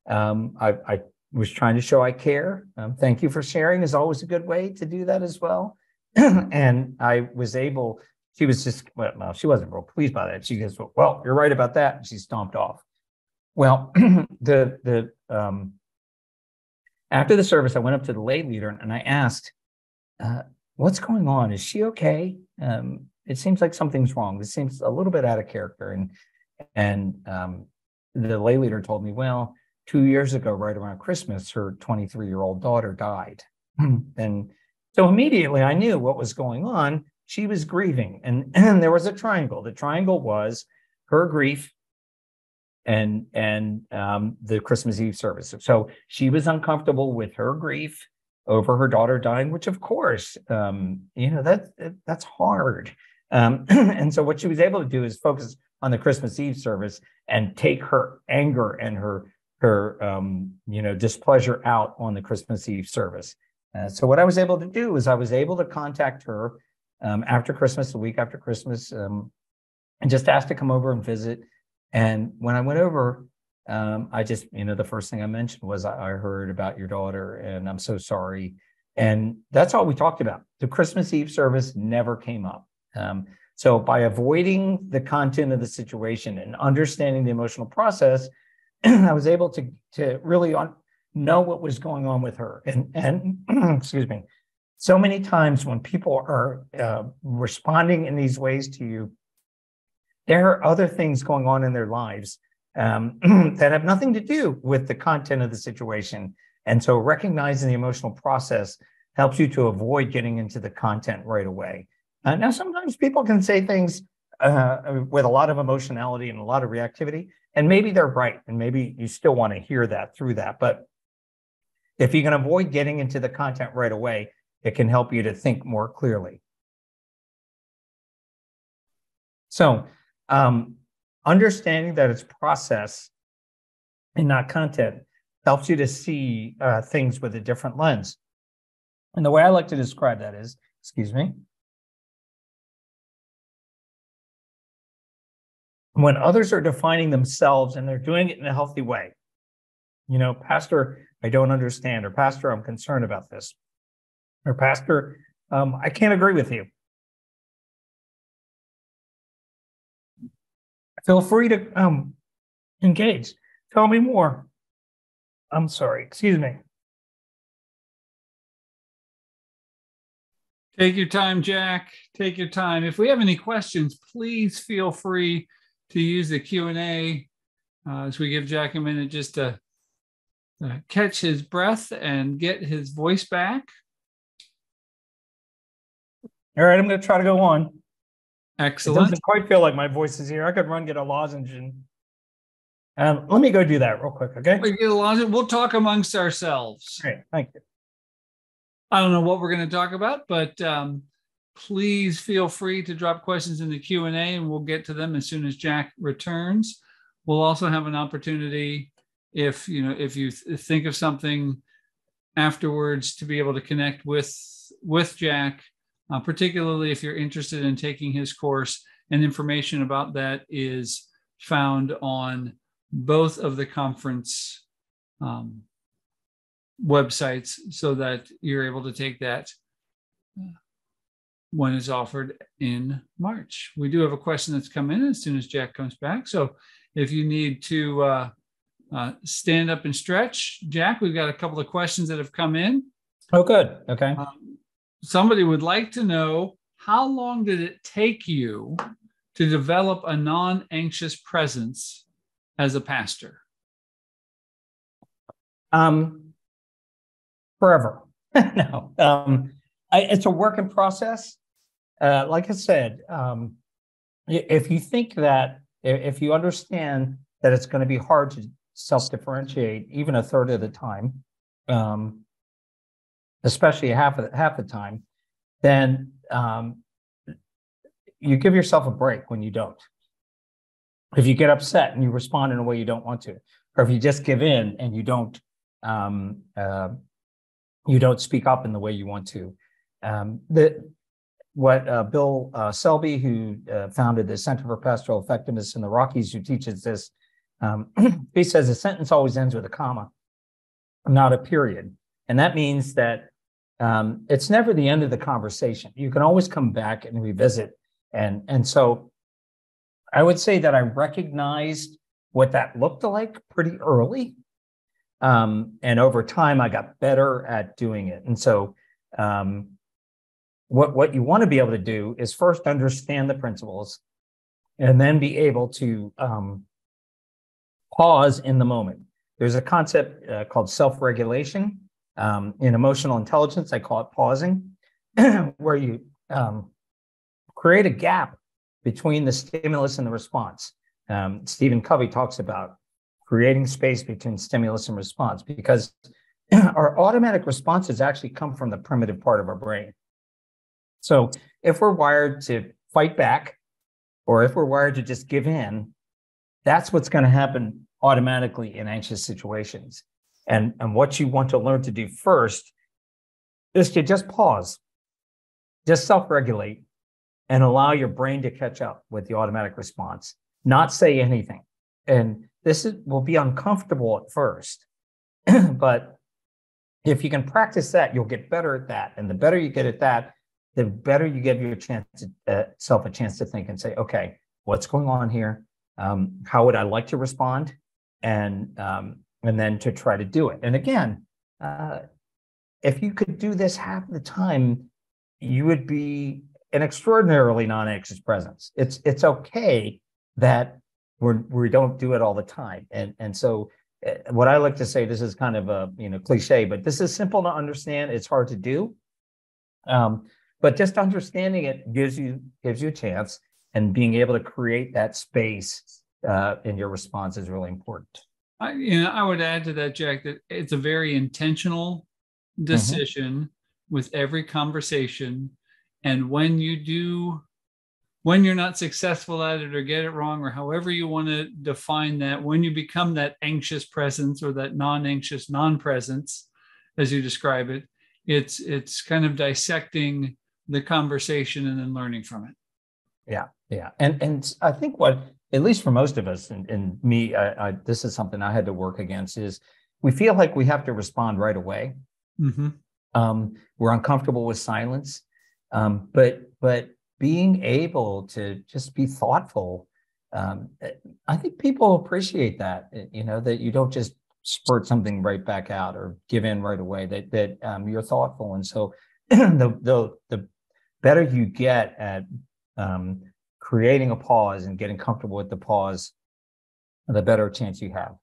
Um, I, I was trying to show I care. Um, thank you for sharing is always a good way to do that as well. [CLEARS THROAT] and I was able, she was just, well, she wasn't real pleased by that. She goes, well, you're right about that. And she stomped off. Well, [CLEARS THROAT] the, the, um, after the service, I went up to the lay leader and I asked, uh, what's going on? Is she okay? Um, it seems like something's wrong. This seems a little bit out of character. And and um, the lay leader told me, well, two years ago, right around Christmas, her 23 year old daughter died. [CLEARS THROAT] and so immediately I knew what was going on. She was grieving, and, [CLEARS THROAT] and there was a triangle. The triangle was her grief and and um, the Christmas Eve service. So she was uncomfortable with her grief over her daughter dying, which of course, um, you know that that's hard. Um, [CLEARS THROAT] and so what she was able to do is focus on the Christmas Eve service and take her anger and her her um, you know displeasure out on the Christmas Eve service. Uh, so what I was able to do is I was able to contact her um, after Christmas, a week after Christmas, um, and just asked to come over and visit. And when I went over, um, I just you know the first thing I mentioned was I, I heard about your daughter, and I'm so sorry. And that's all we talked about. The Christmas Eve service never came up. Um, so by avoiding the content of the situation and understanding the emotional process, I was able to to really on, know what was going on with her. And and [CLEARS THROAT] excuse me, so many times when people are uh, responding in these ways to you, there are other things going on in their lives um, [CLEARS THROAT] that have nothing to do with the content of the situation. And so recognizing the emotional process helps you to avoid getting into the content right away. Uh, now, sometimes people can say things uh, with a lot of emotionality and a lot of reactivity, and maybe they're right, and maybe you still want to hear that through that. But if you can avoid getting into the content right away, it can help you to think more clearly. So, um, understanding that it's process and not content helps you to see uh, things with a different lens. And the way I like to describe that is, excuse me, when others are defining themselves and they're doing it in a healthy way. You know, Pastor, I don't understand, or Pastor, I'm concerned about this, or Pastor, um, I can't agree with you. Feel free to um, engage. Tell me more. I'm sorry, excuse me. Take your time, Jack. Take your time. If we have any questions, please feel free to use the Q&A uh, as we give Jack a minute just to uh, catch his breath and get his voice back. All right, I'm going to try to go on. Excellent. It doesn't quite feel like my voice is here. I could run get a lozenge and um, let me go do that real quick, okay? We get a lozenge. We'll talk amongst ourselves. Great, thank you. I don't know what we're going to talk about, but um, please feel free to drop questions in the Q&A and we'll get to them as soon as Jack returns. We'll also have an opportunity if you know if you th- think of something afterwards to be able to connect with with Jack, uh, particularly if you're interested in taking his course and information about that is found on both of the conference um, websites so that you're able to take that when is offered in March. We do have a question that's come in as soon as Jack comes back. So if you need to uh, uh, stand up and stretch, Jack, we've got a couple of questions that have come in. Oh, good. Okay. Um, somebody would like to know how long did it take you to develop a non anxious presence as a pastor? Um, forever. [LAUGHS] no. Um, I, it's a work in process. Uh, like I said, um, if you think that, if you understand that it's going to be hard to self differentiate even a third of the time, um, especially half of the, half the time, then um, you give yourself a break when you don't. If you get upset and you respond in a way you don't want to, or if you just give in and you don't um, uh, you don't speak up in the way you want to, um, the, what uh, Bill uh, Selby, who uh, founded the Center for Pastoral Effectiveness in the Rockies, who teaches this, um, [CLEARS THROAT] he says a sentence always ends with a comma, not a period. And that means that um, it's never the end of the conversation. You can always come back and revisit. And, and so I would say that I recognized what that looked like pretty early. Um, and over time, I got better at doing it. And so um, what, what you want to be able to do is first understand the principles and then be able to um, pause in the moment. There's a concept uh, called self regulation. Um, in emotional intelligence, I call it pausing, [CLEARS THROAT] where you um, create a gap between the stimulus and the response. Um, Stephen Covey talks about creating space between stimulus and response because [CLEARS THROAT] our automatic responses actually come from the primitive part of our brain. So if we're wired to fight back, or if we're wired to just give in, that's what's going to happen automatically in anxious situations. And, and what you want to learn to do first is to just pause, just self regulate, and allow your brain to catch up with the automatic response, not say anything. And this is, will be uncomfortable at first, [CLEARS THROAT] but if you can practice that, you'll get better at that. And the better you get at that, the better you give your chance to, uh, self a chance to think and say, okay, what's going on here? Um, how would I like to respond? And um, and then to try to do it. And again, uh, if you could do this half the time, you would be an extraordinarily non-anxious presence. It's it's okay that we're, we don't do it all the time. And and so uh, what I like to say, this is kind of a you know cliche, but this is simple to understand. It's hard to do. Um, but just understanding it gives you gives you a chance and being able to create that space uh, in your response is really important I, you know, I would add to that, Jack, that it's a very intentional mm-hmm. decision mm-hmm. with every conversation. And when you do, when you're not successful at it or get it wrong, or however you want to define that, when you become that anxious presence or that non-anxious non-presence, as you describe it, it's it's kind of dissecting the conversation and then learning from it. Yeah, yeah, and and I think what at least for most of us, and, and me, I, I, this is something I had to work against. Is we feel like we have to respond right away. Mm-hmm. Um, we're uncomfortable with silence, um, but but being able to just be thoughtful, um, I think people appreciate that. You know that you don't just spurt something right back out or give in right away. That that um, you're thoughtful, and so [CLEARS THROAT] the the the better you get at um, creating a pause and getting comfortable with the pause, the better chance you have.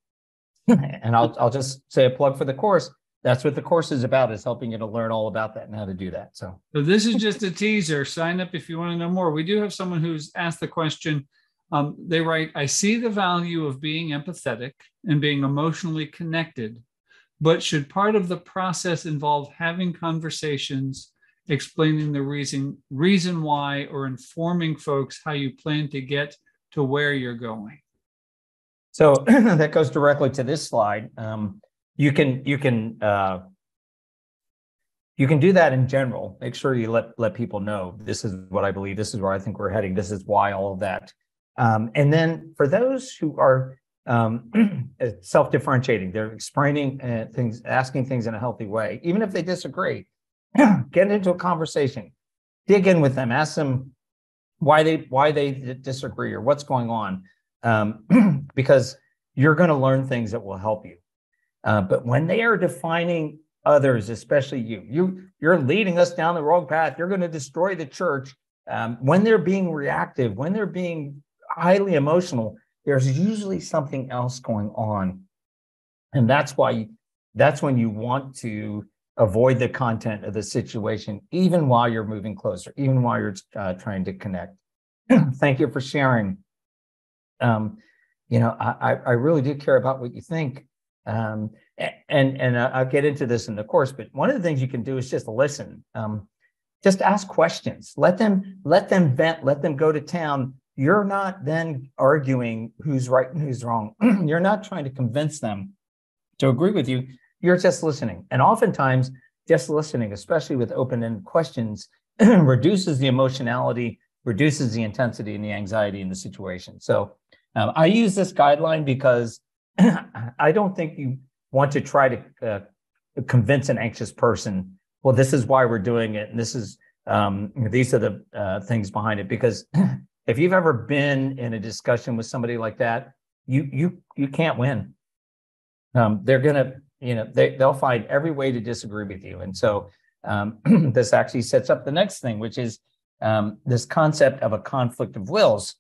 [LAUGHS] and I'll I'll just say a plug for the course. That's what the course is about, is helping you to learn all about that and how to do that. So, so this is just a teaser. Sign up if you want to know more. We do have someone who's asked the question. Um, they write, I see the value of being empathetic and being emotionally connected, but should part of the process involve having conversations explaining the reason reason why or informing folks how you plan to get to where you're going. So [CLEARS THROAT] that goes directly to this slide. Um, you can you can uh, you can do that in general. Make sure you let let people know this is what i believe this is where i think we're heading this is why all of that. Um, and then for those who are um, [CLEARS THROAT] self-differentiating they're explaining uh, things asking things in a healthy way even if they disagree [CLEARS THROAT] get into a conversation, dig in with them, ask them why they why they disagree or what's going on, um, [CLEARS THROAT] because you're going to learn things that will help you. Uh, but when they are defining others, especially you, you you're leading us down the wrong path. You're going to destroy the church. Um, when they're being reactive, when they're being highly emotional, there's usually something else going on, and that's why that's when you want to avoid the content of the situation, even while you're moving closer, even while you're uh, trying to connect. [CLEARS THROAT] Thank you for sharing. Um, you know, I, I really do care about what you think. Um, and and I'll get into this in the course, but one of the things you can do is just listen. Um, just ask questions. Let them let them vent. Let them go to town. You're not then arguing who's right and who's wrong. [CLEARS THROAT] You're not trying to convince them to agree with you you're just listening. And oftentimes, just listening, especially with open ended questions, [CLEARS THROAT] reduces the emotionality, reduces the intensity and the anxiety in the situation. So um, I use this guideline because [CLEARS THROAT] I don't think you want to try to uh, convince an anxious person, well, this is why we're doing it. And this is, um, these are the uh, things behind it. Because [CLEARS THROAT] if you've ever been in a discussion with somebody like that, you, you, you can't win. Um, they're going to you know they, they'll find every way to disagree with you and so um, [CLEARS THROAT] this actually sets up the next thing, which is um, this concept of a conflict of wills,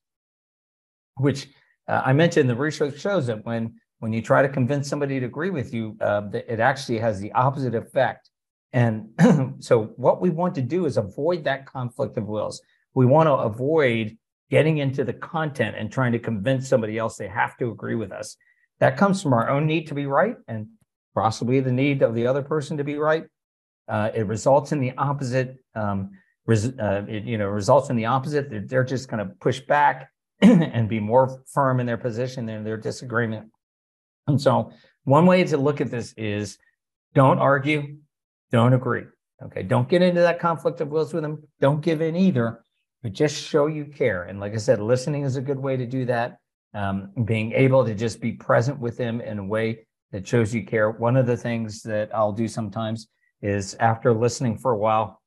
which uh, I mentioned the research shows that when when you try to convince somebody to agree with you, uh, it actually has the opposite effect. And [CLEARS THROAT] so, what we want to do is avoid that conflict of wills. We want to avoid getting into the content and trying to convince somebody else they have to agree with us. That comes from our own need to be right and possibly the need of the other person to be right. Uh, it results in the opposite. Um, res- uh, it, you know, results in the opposite. They're, they're just going to push back [CLEARS THROAT] and be more firm in their position than their disagreement. And so, one way to look at this is don't argue, don't agree. Okay, don't get into that conflict of wills with them. Don't give in either, but just show you care. And like I said, listening is a good way to do that. Um, being able to just be present with them in a way that shows you care. One of the things that I'll do sometimes is after listening for a while,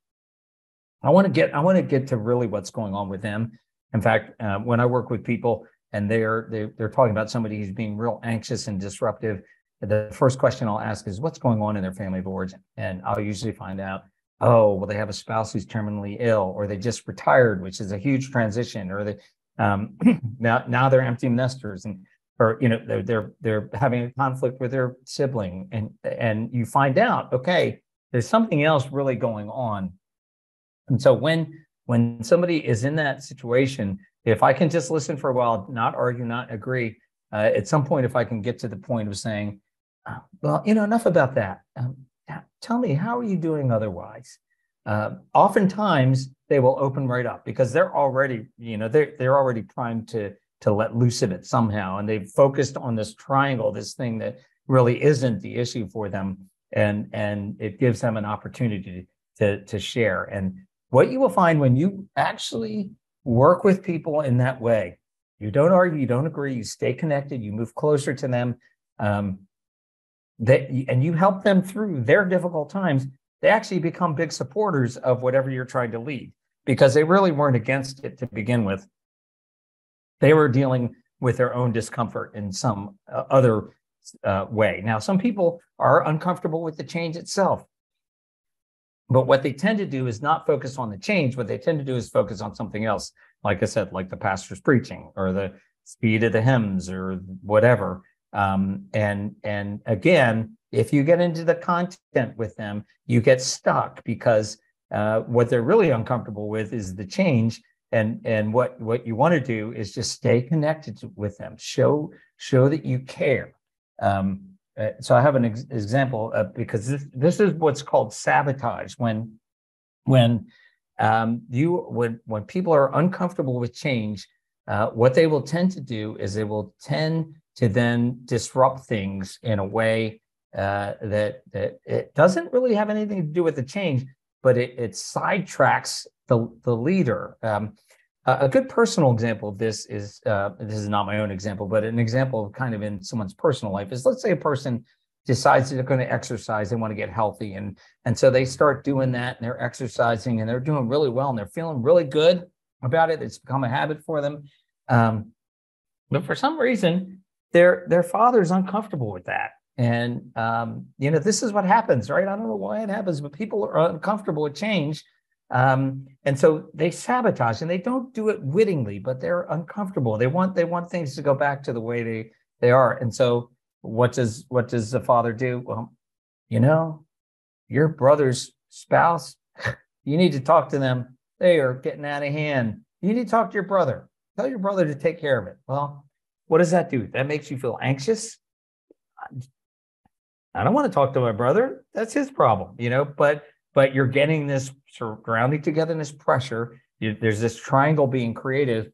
I want to get I want to get to really what's going on with them. In fact, uh, when I work with people and they're, they're they're talking about somebody who's being real anxious and disruptive, the first question I'll ask is what's going on in their family of origin, and I'll usually find out. Oh, well, they have a spouse who's terminally ill, or they just retired, which is a huge transition, or they um, [CLEARS THROAT] now now they're empty nesters, and or you know they're they're they're having a conflict with their sibling, and and you find out okay, there's something else really going on and so when when somebody is in that situation, if I can just listen for a while, not argue, not agree, uh, at some point, if I can get to the point of saying, oh, well, you know, enough about that. Um, tell me, how are you doing otherwise? Uh, oftentimes they will open right up because they're already, you know, they're they're already primed to to let loose of it somehow, and they've focused on this triangle, this thing that really isn't the issue for them, and and it gives them an opportunity to to share. And what you will find when you actually work with people in that way, you don't argue, you don't agree, you stay connected, you move closer to them, um, that and you help them through their difficult times. They actually become big supporters of whatever you're trying to lead because they really weren't against it to begin with. They were dealing with their own discomfort in some uh, other uh, way. Now, some people are uncomfortable with the change itself. But what they tend to do is not focus on the change. What they tend to do is focus on something else. Like I said, like the pastor's preaching or the speed of the hymns or whatever. Um, and and again, if you get into the content with them, you get stuck because uh, what they're really uncomfortable with is the change. And and what what you want to do is just stay connected to, with them. Show show that you care. Um, uh, so I have an ex- example uh, because this this is what's called sabotage when when um, you when when people are uncomfortable with change, uh, what they will tend to do is they will tend to then disrupt things in a way uh, that that it doesn't really have anything to do with the change, but it it sidetracks the the leader. Um, a good personal example of this is uh, this is not my own example, but an example of kind of in someone's personal life is let's say a person decides they're going to exercise, they want to get healthy, and and so they start doing that, and they're exercising, and they're doing really well, and they're feeling really good about it. It's become a habit for them, um, but for some reason, their their father is uncomfortable with that, and um, you know this is what happens, right? I don't know why it happens, but people are uncomfortable with change um, and so they sabotage and they don't do it wittingly, but they're uncomfortable. They want they want things to go back to the way they they are. And so what does what does the father do? Well, you know, your brother's spouse, you need to talk to them. They are getting out of hand. You need to talk to your brother. Tell your brother to take care of it. Well, what does that do? That makes you feel anxious. I don't want to talk to my brother. That's his problem, you know, but but you're getting this surrounding togetherness pressure. There's this triangle being created.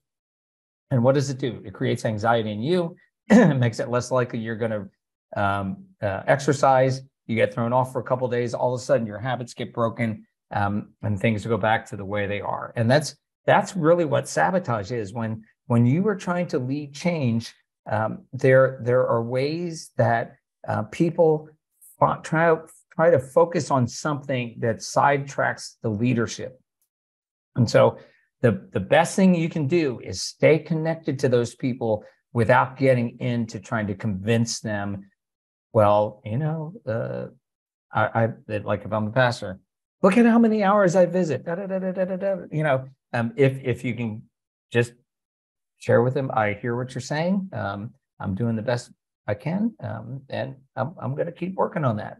And what does it do? It creates anxiety in you. [CLEARS THROAT] it makes it less likely you're going to um, uh, exercise. You get thrown off for a couple days. All of a sudden, your habits get broken, um, and things go back to the way they are. And that's that's really what sabotage is. When when you are trying to lead change, um, there there are ways that uh, people try try to focus on something that sidetracks the leadership. And so the, the best thing you can do is stay connected to those people without getting into trying to convince them, well, you know, uh, I, I like if I'm a pastor, look at how many hours I visit. Da, da, da. You know, um, if if you can just share with them, I hear what you're saying. Um, I'm doing the best I can, um, and I'm I'm going to keep working on that.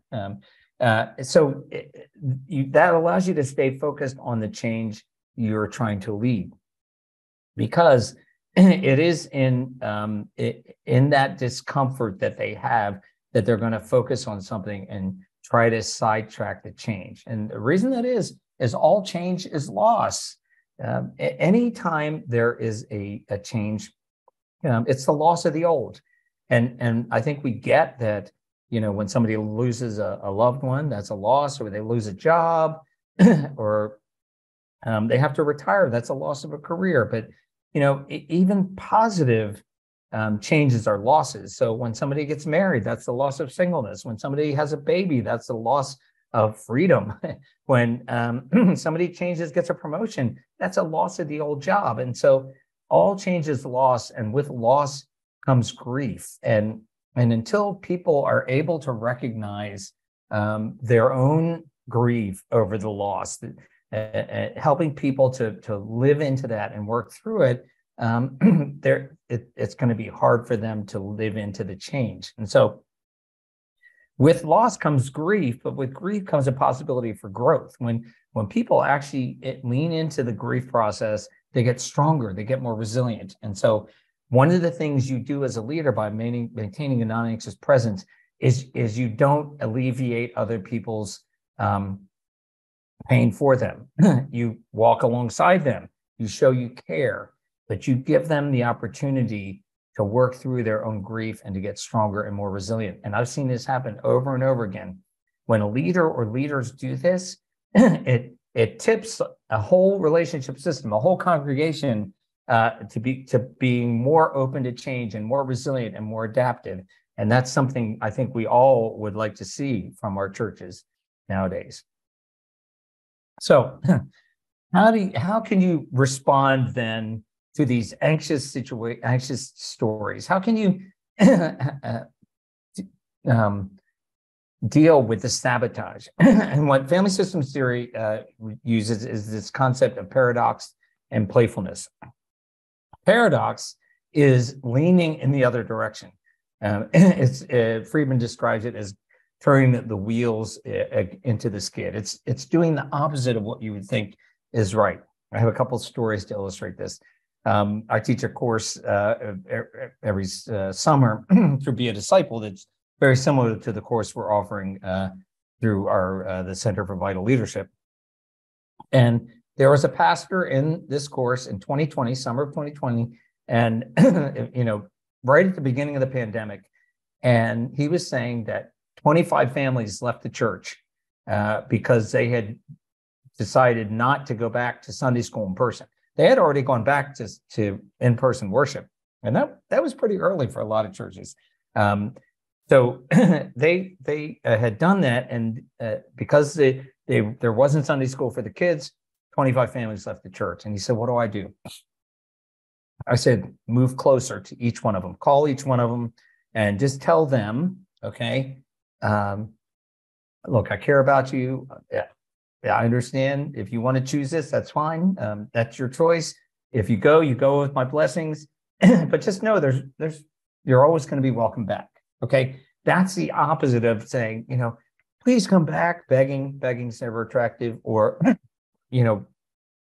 Uh, so it, you, that allows you to stay focused on the change you're trying to lead, because [CLEARS THROAT] it is in um, it, in that discomfort that they have that they're going to focus on something and try to sidetrack the change. And the reason that is is all change is loss. Um, anytime there is a, a change, um, it's the loss of the old. And and I think we get that. You know, when somebody loses a, a loved one, that's a loss, or they lose a job, [CLEARS THROAT] or um, they have to retire. That's a loss of a career. But you know, even positive um, changes are losses. So when somebody gets married, that's the loss of singleness. When somebody has a baby, that's the loss of freedom. [LAUGHS] when um, [CLEARS THROAT] somebody changes, gets a promotion, that's a loss of the old job. And so all change is loss, and with loss comes grief. And and until people are able to recognize um, their own grief over the loss, uh, uh, helping people to to live into that and work through it, um, [CLEARS THROAT] there it, it's going to be hard for them to live into the change. And so, with loss comes grief, but with grief comes a possibility for growth. When when people actually lean into the grief process, they get stronger, they get more resilient. And so, one of the things you do as a leader by maintaining, a non-anxious presence is is you don't alleviate other people's um, pain for them. [LAUGHS] you walk alongside them. You show you care but you give them the opportunity to work through their own grief and to get stronger and more resilient. And I've seen this happen over and over again. When a leader or leaders do this, [CLEARS THROAT] it it tips a whole relationship system, a whole congregation uh, to be to being more open to change and more resilient and more adaptive. And that's something I think we all would like to see from our churches nowadays. So, [LAUGHS] how do you, how can you respond then to these anxious situation, anxious stories? How can you [LAUGHS] um, deal with the sabotage? [LAUGHS] and what family systems theory uh, uses is this concept of paradox and playfulness. Paradox is leaning in the other direction. Um, [CLEARS THROAT] it's uh, Friedman describes it as turning the, wheels uh, into the skid. It's it's doing the opposite of what you would think is right. I have a couple stories to illustrate this. Um, I teach a course uh, every uh, summer [CLEARS THROAT] through Be a Disciple that's very similar to the course we're offering uh, through our uh, the Center for Vital Leadership. And there was a pastor in this course in 2020, summer of 2020, and [CLEARS THROAT] you know, right at the beginning of the pandemic, and he was saying that 25 families left the church uh, because they had decided not to go back to Sunday school in person. They had already gone back to, to in-person worship and that that was pretty early for a lot of churches. Um, so [CLEARS THROAT] they they uh, had done that and uh, because they, they there wasn't sunday school for the kids 25 families left the church and he said what do i do i said move closer to each one of them call each one of them and just tell them okay um, look i care about you yeah, I understand. If you want to choose this, that's fine. Um, that's your choice. If you go, you go with my blessings. [CLEARS THROAT] but just know there's there's you're always going to be welcome back. Okay. That's the opposite of saying, you know, please come back. Begging, begging's never attractive, or [CLEARS THROAT] you know,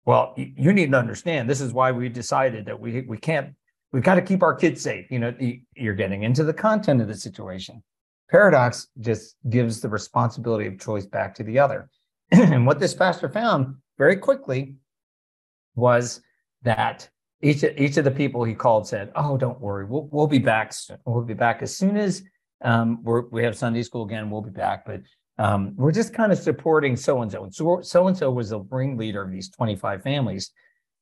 well, you need to understand this is why we decided that we we can't we've got to keep our kids safe. You know, you're getting into the content of the situation. Paradox just gives the responsibility of choice back to the other. [CLEARS THROAT] and what this pastor found very quickly was that each each of the people he called said, "Oh, don't worry, we'll we'll be back. Soon. We'll be back as soon as um, we're, we have Sunday school again. We'll be back, but um, we're just kind of supporting so and so. And so and so was the ringleader of these twenty five families,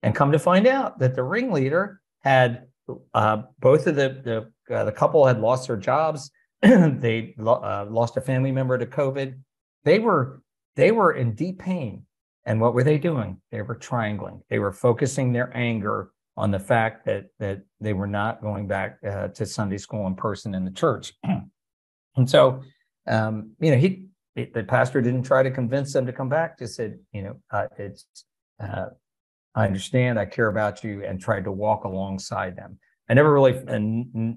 and come to find out that the ringleader had uh, both of the the uh, the couple had lost their jobs. [CLEARS THROAT] they lo- uh, lost a family member to COVID. They were they were in deep pain. And what were they doing? They were triangling. They were focusing their anger on the fact that that they were not going back uh, to Sunday school in person in the church. [CLEARS THROAT] and so, um, you know, he it, the pastor didn't try to convince them to come back. Just said, you know, uh, it's, uh, I understand, I care about you, and tried to walk alongside them. I never really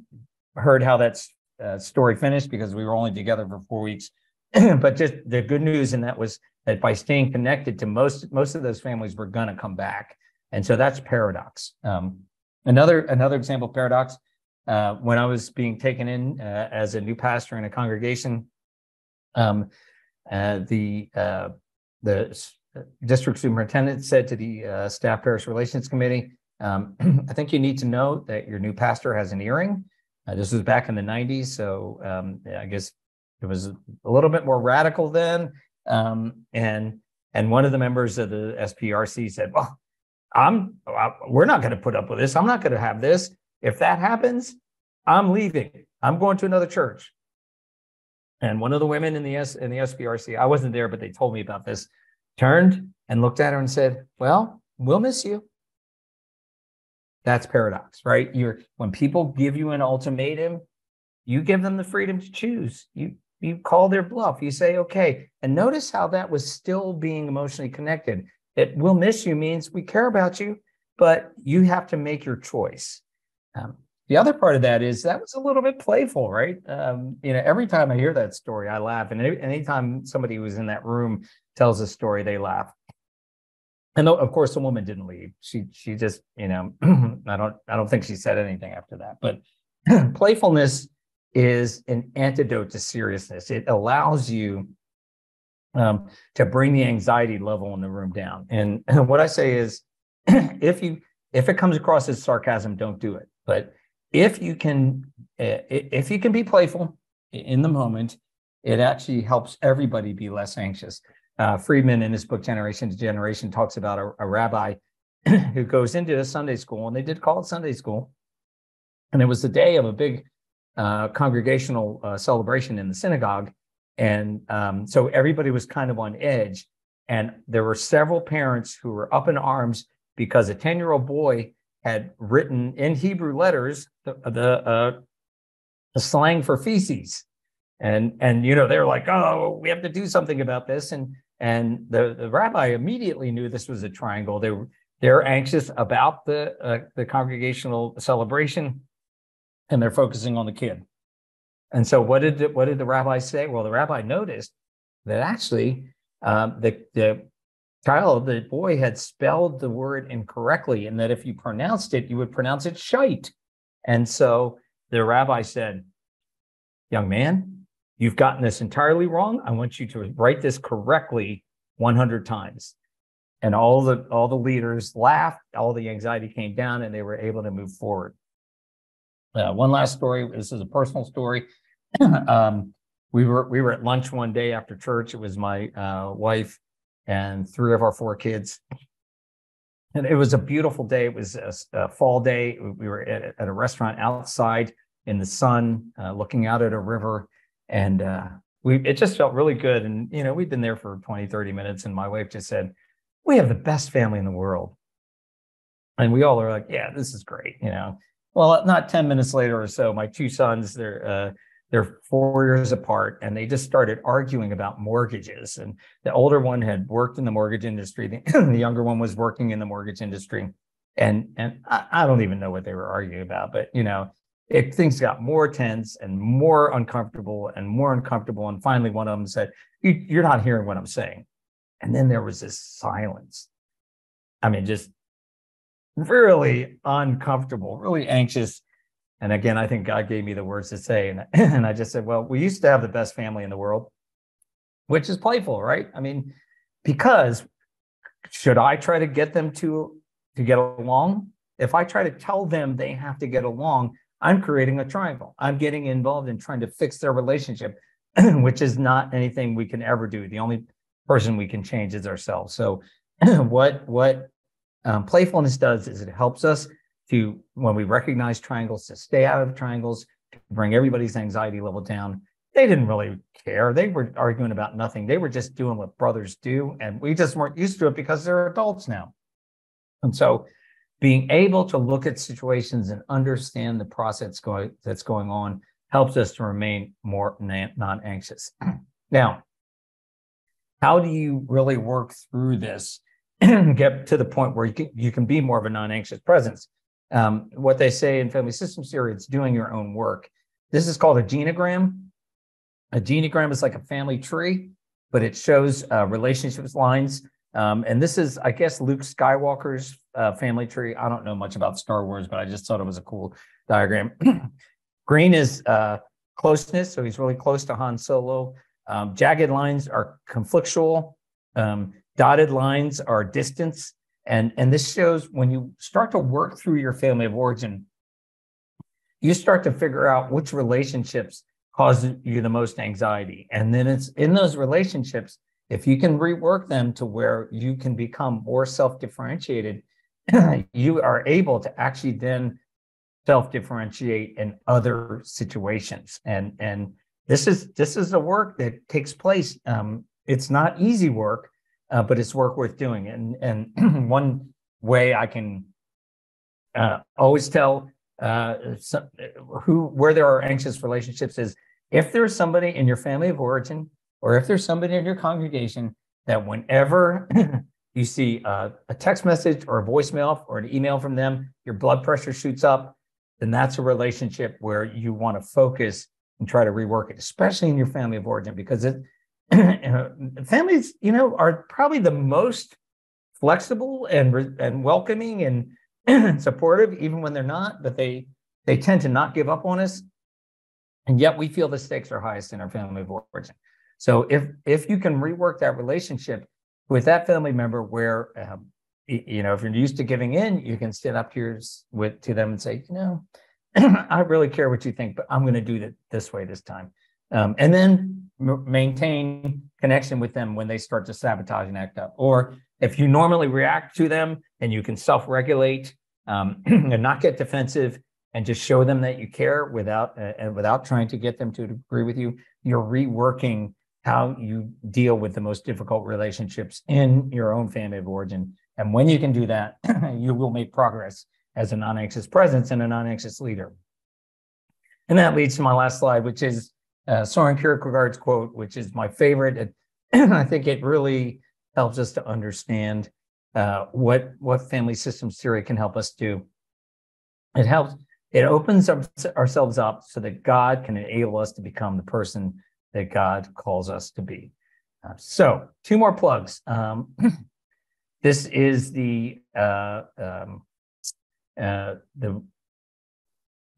heard how that uh, story finished because we were only together for four weeks. [CLEARS THROAT] but just the good news in that was that by staying connected to most most of those families were going to come back, and so that's paradox. Um, another another example of paradox. Uh, when I was being taken in uh, as a new pastor in a congregation, um, uh, the uh, the district superintendent said to the uh, staff parish relations committee, um, [CLEARS THROAT] "I think you need to know that your new pastor has an earring." Uh, this was back in the '90s, so um, I guess it was a little bit more radical then. Um, and and one of the members of the SPRC said, "Well, I'm we're not going to put up with this. I'm not going to have this. If that happens, I'm leaving. I'm going to another church." And one of the women in the S in the SPRC, I wasn't there, but they told me about this, turned and looked at her and said, Well, we'll miss you. That's paradox, right? You're when people give you an ultimatum, you give them the freedom to choose. You you call their bluff. You say, okay. And notice how that was still being emotionally connected. It will miss you means we care about you, but you have to make your choice. Um, the other part of that is that was a little bit playful, right? Um, you know, every time I hear that story, I laugh, and anytime somebody who's in that room tells a story, they laugh. And of course, the woman didn't leave. She she just, you know, [CLEARS THROAT] I don't I don't think she said anything after that. But [CLEARS THROAT] playfulness is an antidote to seriousness. It allows you um, to bring the anxiety level in the room down. And [CLEARS THROAT] what I say is, if you if it comes across as sarcasm, don't do it. But if you can eh, if you can be playful in the moment it actually helps everybody be less anxious. Uh, friedman in his book generation to generation talks about a, a rabbi [CLEARS THROAT] who goes into a sunday school and they did call it sunday school. And it was the day of a big uh, congregational uh, celebration in the synagogue. And um, so everybody was kind of on edge. And there were several parents who were up in arms because a 10 year old boy had written in Hebrew letters the the, uh, the slang for feces, and and you know they're like, oh, we have to do something about this, and and the, the rabbi immediately knew this was a triangle. They were they're anxious about the uh, the congregational celebration, and they're focusing on the kid. And so, what did the, what did the rabbi say? Well, the rabbi noticed that actually um, the the child, the boy had spelled the word incorrectly, and that if you pronounced it, you would pronounce it shite. And so the rabbi said, Young man, you've gotten this entirely wrong. I want you to write this correctly 100 times. And all the all the leaders laughed, all the anxiety came down, and they were able to move forward. Uh, one last story. This is a personal story. [CLEARS THROAT] um, we were we were at lunch one day after church. It was my uh, wife and three of our four kids. And it was a beautiful day. It was a, a fall day. We were at, at, a restaurant outside in the sun, uh, looking out at a river. And uh, we it just felt really good. And, you know, we'd been there for 20, 30 minutes. And my wife just said, We have the best family in the world. And we all are like, Yeah, this is great. You know, well, not 10 minutes later or so, my two sons, they're, uh, they're four years apart and they just started arguing about mortgages. And the older one had worked in the mortgage industry the, [CLEARS THROAT] the younger one was working in the mortgage industry. And and I, I, don't even know what they were arguing about but you know it, things got more tense and more uncomfortable and more uncomfortable. And finally one of them said you're not hearing what i'm saying. And then there was this silence. I mean just really uncomfortable really anxious and again, I think God gave me the words to say. And, [CLEARS THROAT] and I just said, well, we used to have the best family in the world, which is playful, right? I mean, because should I try to get them to to get along? If I try to tell them they have to get along, I'm creating a triangle. I'm getting involved in trying to fix their relationship, [CLEARS THROAT] which is not anything we can ever do. The only person we can change is ourselves. So, [CLEARS THROAT] what what um, playfulness does is it helps us to when we recognize triangles to stay out of triangles, to bring everybody's anxiety level down. They didn't really care. They were arguing about nothing. They were just doing what brothers do. And we just weren't used to it because they're adults now. And so being able to look at situations and understand the process going, that's going on helps us to remain more non anxious. [CLEARS THROAT] now, how do you really work through this [CLEARS THROAT] and get to the point where you can, you can be more of a non-anxious presence? Um, what they say in family systems theory, it's doing your own work. This is called a genogram. A genogram is like a family tree, but it shows uh, relationships lines. Um, and this is, I guess, Luke Skywalker's uh, family tree. I don't know much about Star Wars, but I just thought it was a cool diagram. [CLEARS THROAT] Green is uh, closeness, so he's really close to Han Solo. Um, jagged lines are conflictual. Um, dotted lines are distance. And, and this shows when you start to work through your family of origin, you start to figure out which relationships cause you the most anxiety. And then it's in those relationships, if you can rework them to where you can become more self differentiated, [CLEARS THROAT] you are able to actually then self differentiate in other situations. And, and this is this is a work that takes place. Um, it's not easy work, uh, but it's work worth doing. And and [CLEARS THROAT] one way I can uh, always tell uh, who where there are anxious relationships is if there's somebody in your family of origin or if there's somebody in your congregation that whenever [LAUGHS] you see a, a text message or a voicemail or an email from them, your blood pressure shoots up, then that's a relationship where you want to focus and try to rework it, especially in your family of origin, because it [CLEARS THROAT] families, you know, are probably the most flexible and and welcoming and [CLEARS THROAT] supportive, even when they're not. But they they tend to not give up on us, and yet we feel the stakes are highest in our family of origin. So if if you can rework that relationship with that family member, where um, you know if you're used to giving in, you can stand up to yours with to them and say, you know, [CLEARS THROAT] I really care what you think, but I'm going to do it this way this time. Um, and then m- maintain connection with them when they start to sabotage and act up. Or if you normally react to them and you can self regulate um, [CLEARS THROAT] and not get defensive and just show them that you care without uh, without trying to get them to agree with you, you're reworking how you deal with the most difficult relationships in your own family of origin. And when you can do that, [CLEARS THROAT] you will make progress as a non-anxious presence and a non-anxious leader. And that leads to my last slide, which is uh, Soren Kierkegaard's quote, which is my favorite. It, [CLEARS THROAT] I think it really helps us to understand uh, what what family systems theory can help us do. It helps. It opens ourselves up so that God can enable us to become the person that God calls us to be. Uh, so, two more plugs. Um, [CLEARS THROAT] this is the uh, um, uh, the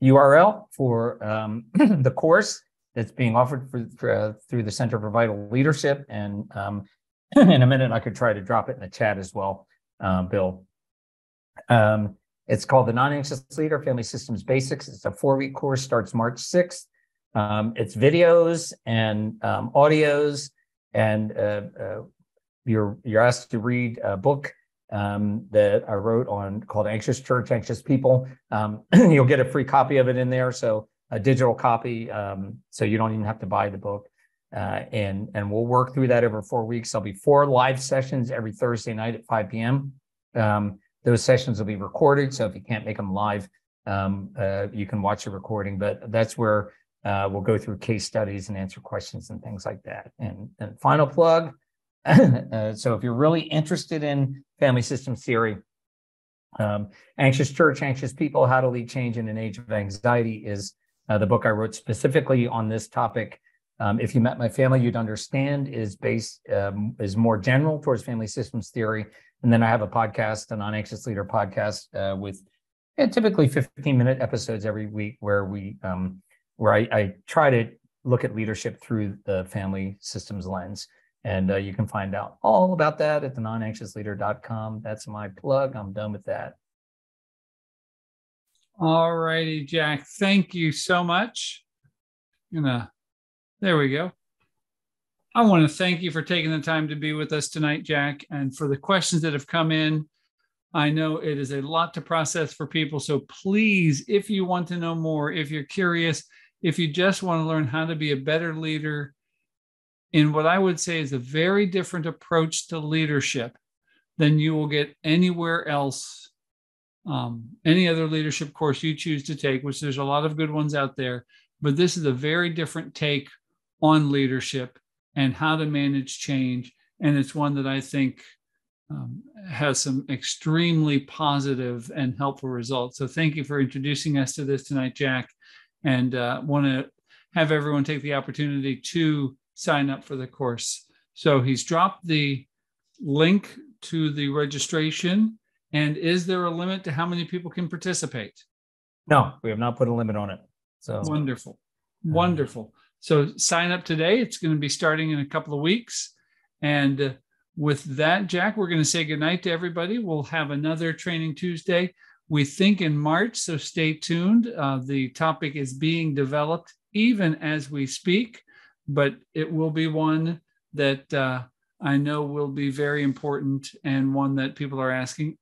URL for um, [CLEARS THROAT] the course that's being offered for, for uh, through the Center for Vital Leadership. And um, [CLEARS THROAT] in a minute, I could try to drop it in the chat as well, uh, Bill. Um, it's called the Non-Anxious Leader Family Systems Basics. It's a four-week course, starts March 6th. Um, it's videos and um, audios, and uh, uh, you're you're asked to read a book um, that I wrote on called Anxious Church, Anxious People. Um, [CLEARS THROAT] you'll get a free copy of it in there, so a digital copy, um, so you don't even have to buy the book. Uh, and and we'll work through that over four weeks. There'll be four live sessions every Thursday night at 5 p.m. Um, those sessions will be recorded, so if you can't make them live, um, uh, you can watch a recording. But that's where uh, we'll go through case studies and answer questions and things like that. And, and final plug, [CLEARS THROAT] uh, so if you're really interested in family systems theory, um, Anxious Church, Anxious People, How to Lead Change in an Age of Anxiety is uh, the book I wrote specifically on this topic. Um, if you met my family, you'd understand is based um, is more general towards family systems theory. And then I have a podcast, a non-anxious leader podcast uh, with yeah, typically 15 minute episodes every week where we um, where I, I, try to look at leadership through the family systems lens. And uh, you can find out all about that at the nonanxiousleader.com. That's my plug. I'm done with that. All righty, Jack. Thank you so much. Gonna, there we go. I want to thank you for taking the time to be with us tonight, Jack, and for the questions that have come in. I know it is a lot to process for people. So please, if you want to know more, if you're curious, if you just want to learn how to be a better leader, in what I would say is a very different approach to leadership than you will get anywhere else. Um, any other leadership course you choose to take, which there's a lot of good ones out there, but this is a very different take on leadership and how to manage change And it's one that I think um, has some extremely positive and helpful results. So thank you for introducing us to this tonight, Jack. And uh, want to have everyone take the opportunity to sign up for the course. So he's dropped the link to the registration. And is there a limit to how many people can participate? No, we have not put a limit on it. So Wonderful. Wonderful. So sign up today. It's going to be starting in a couple of weeks. And uh, with that, Jack, we're going to say goodnight to everybody. We'll have another Training Tuesday. We think in March, so stay tuned. Uh, the topic is being developed even as we speak, but it will be one that uh, I know will be very important and one that people are asking,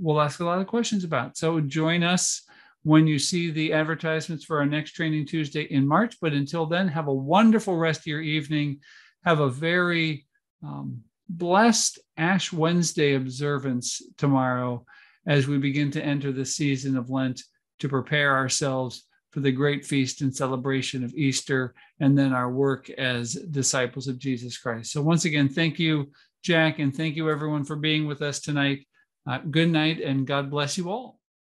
we'll ask a lot of questions about. So join us when you see the advertisements for our next Training Tuesday in March. But until then, have a wonderful rest of your evening. Have a very um, blessed Ash Wednesday observance tomorrow as we begin to enter the season of Lent to prepare ourselves for the great feast and celebration of Easter and then our work as disciples of Jesus Christ. So, once again, thank you, Jack, and thank you everyone for being with us tonight. Uh, good night and God bless you all.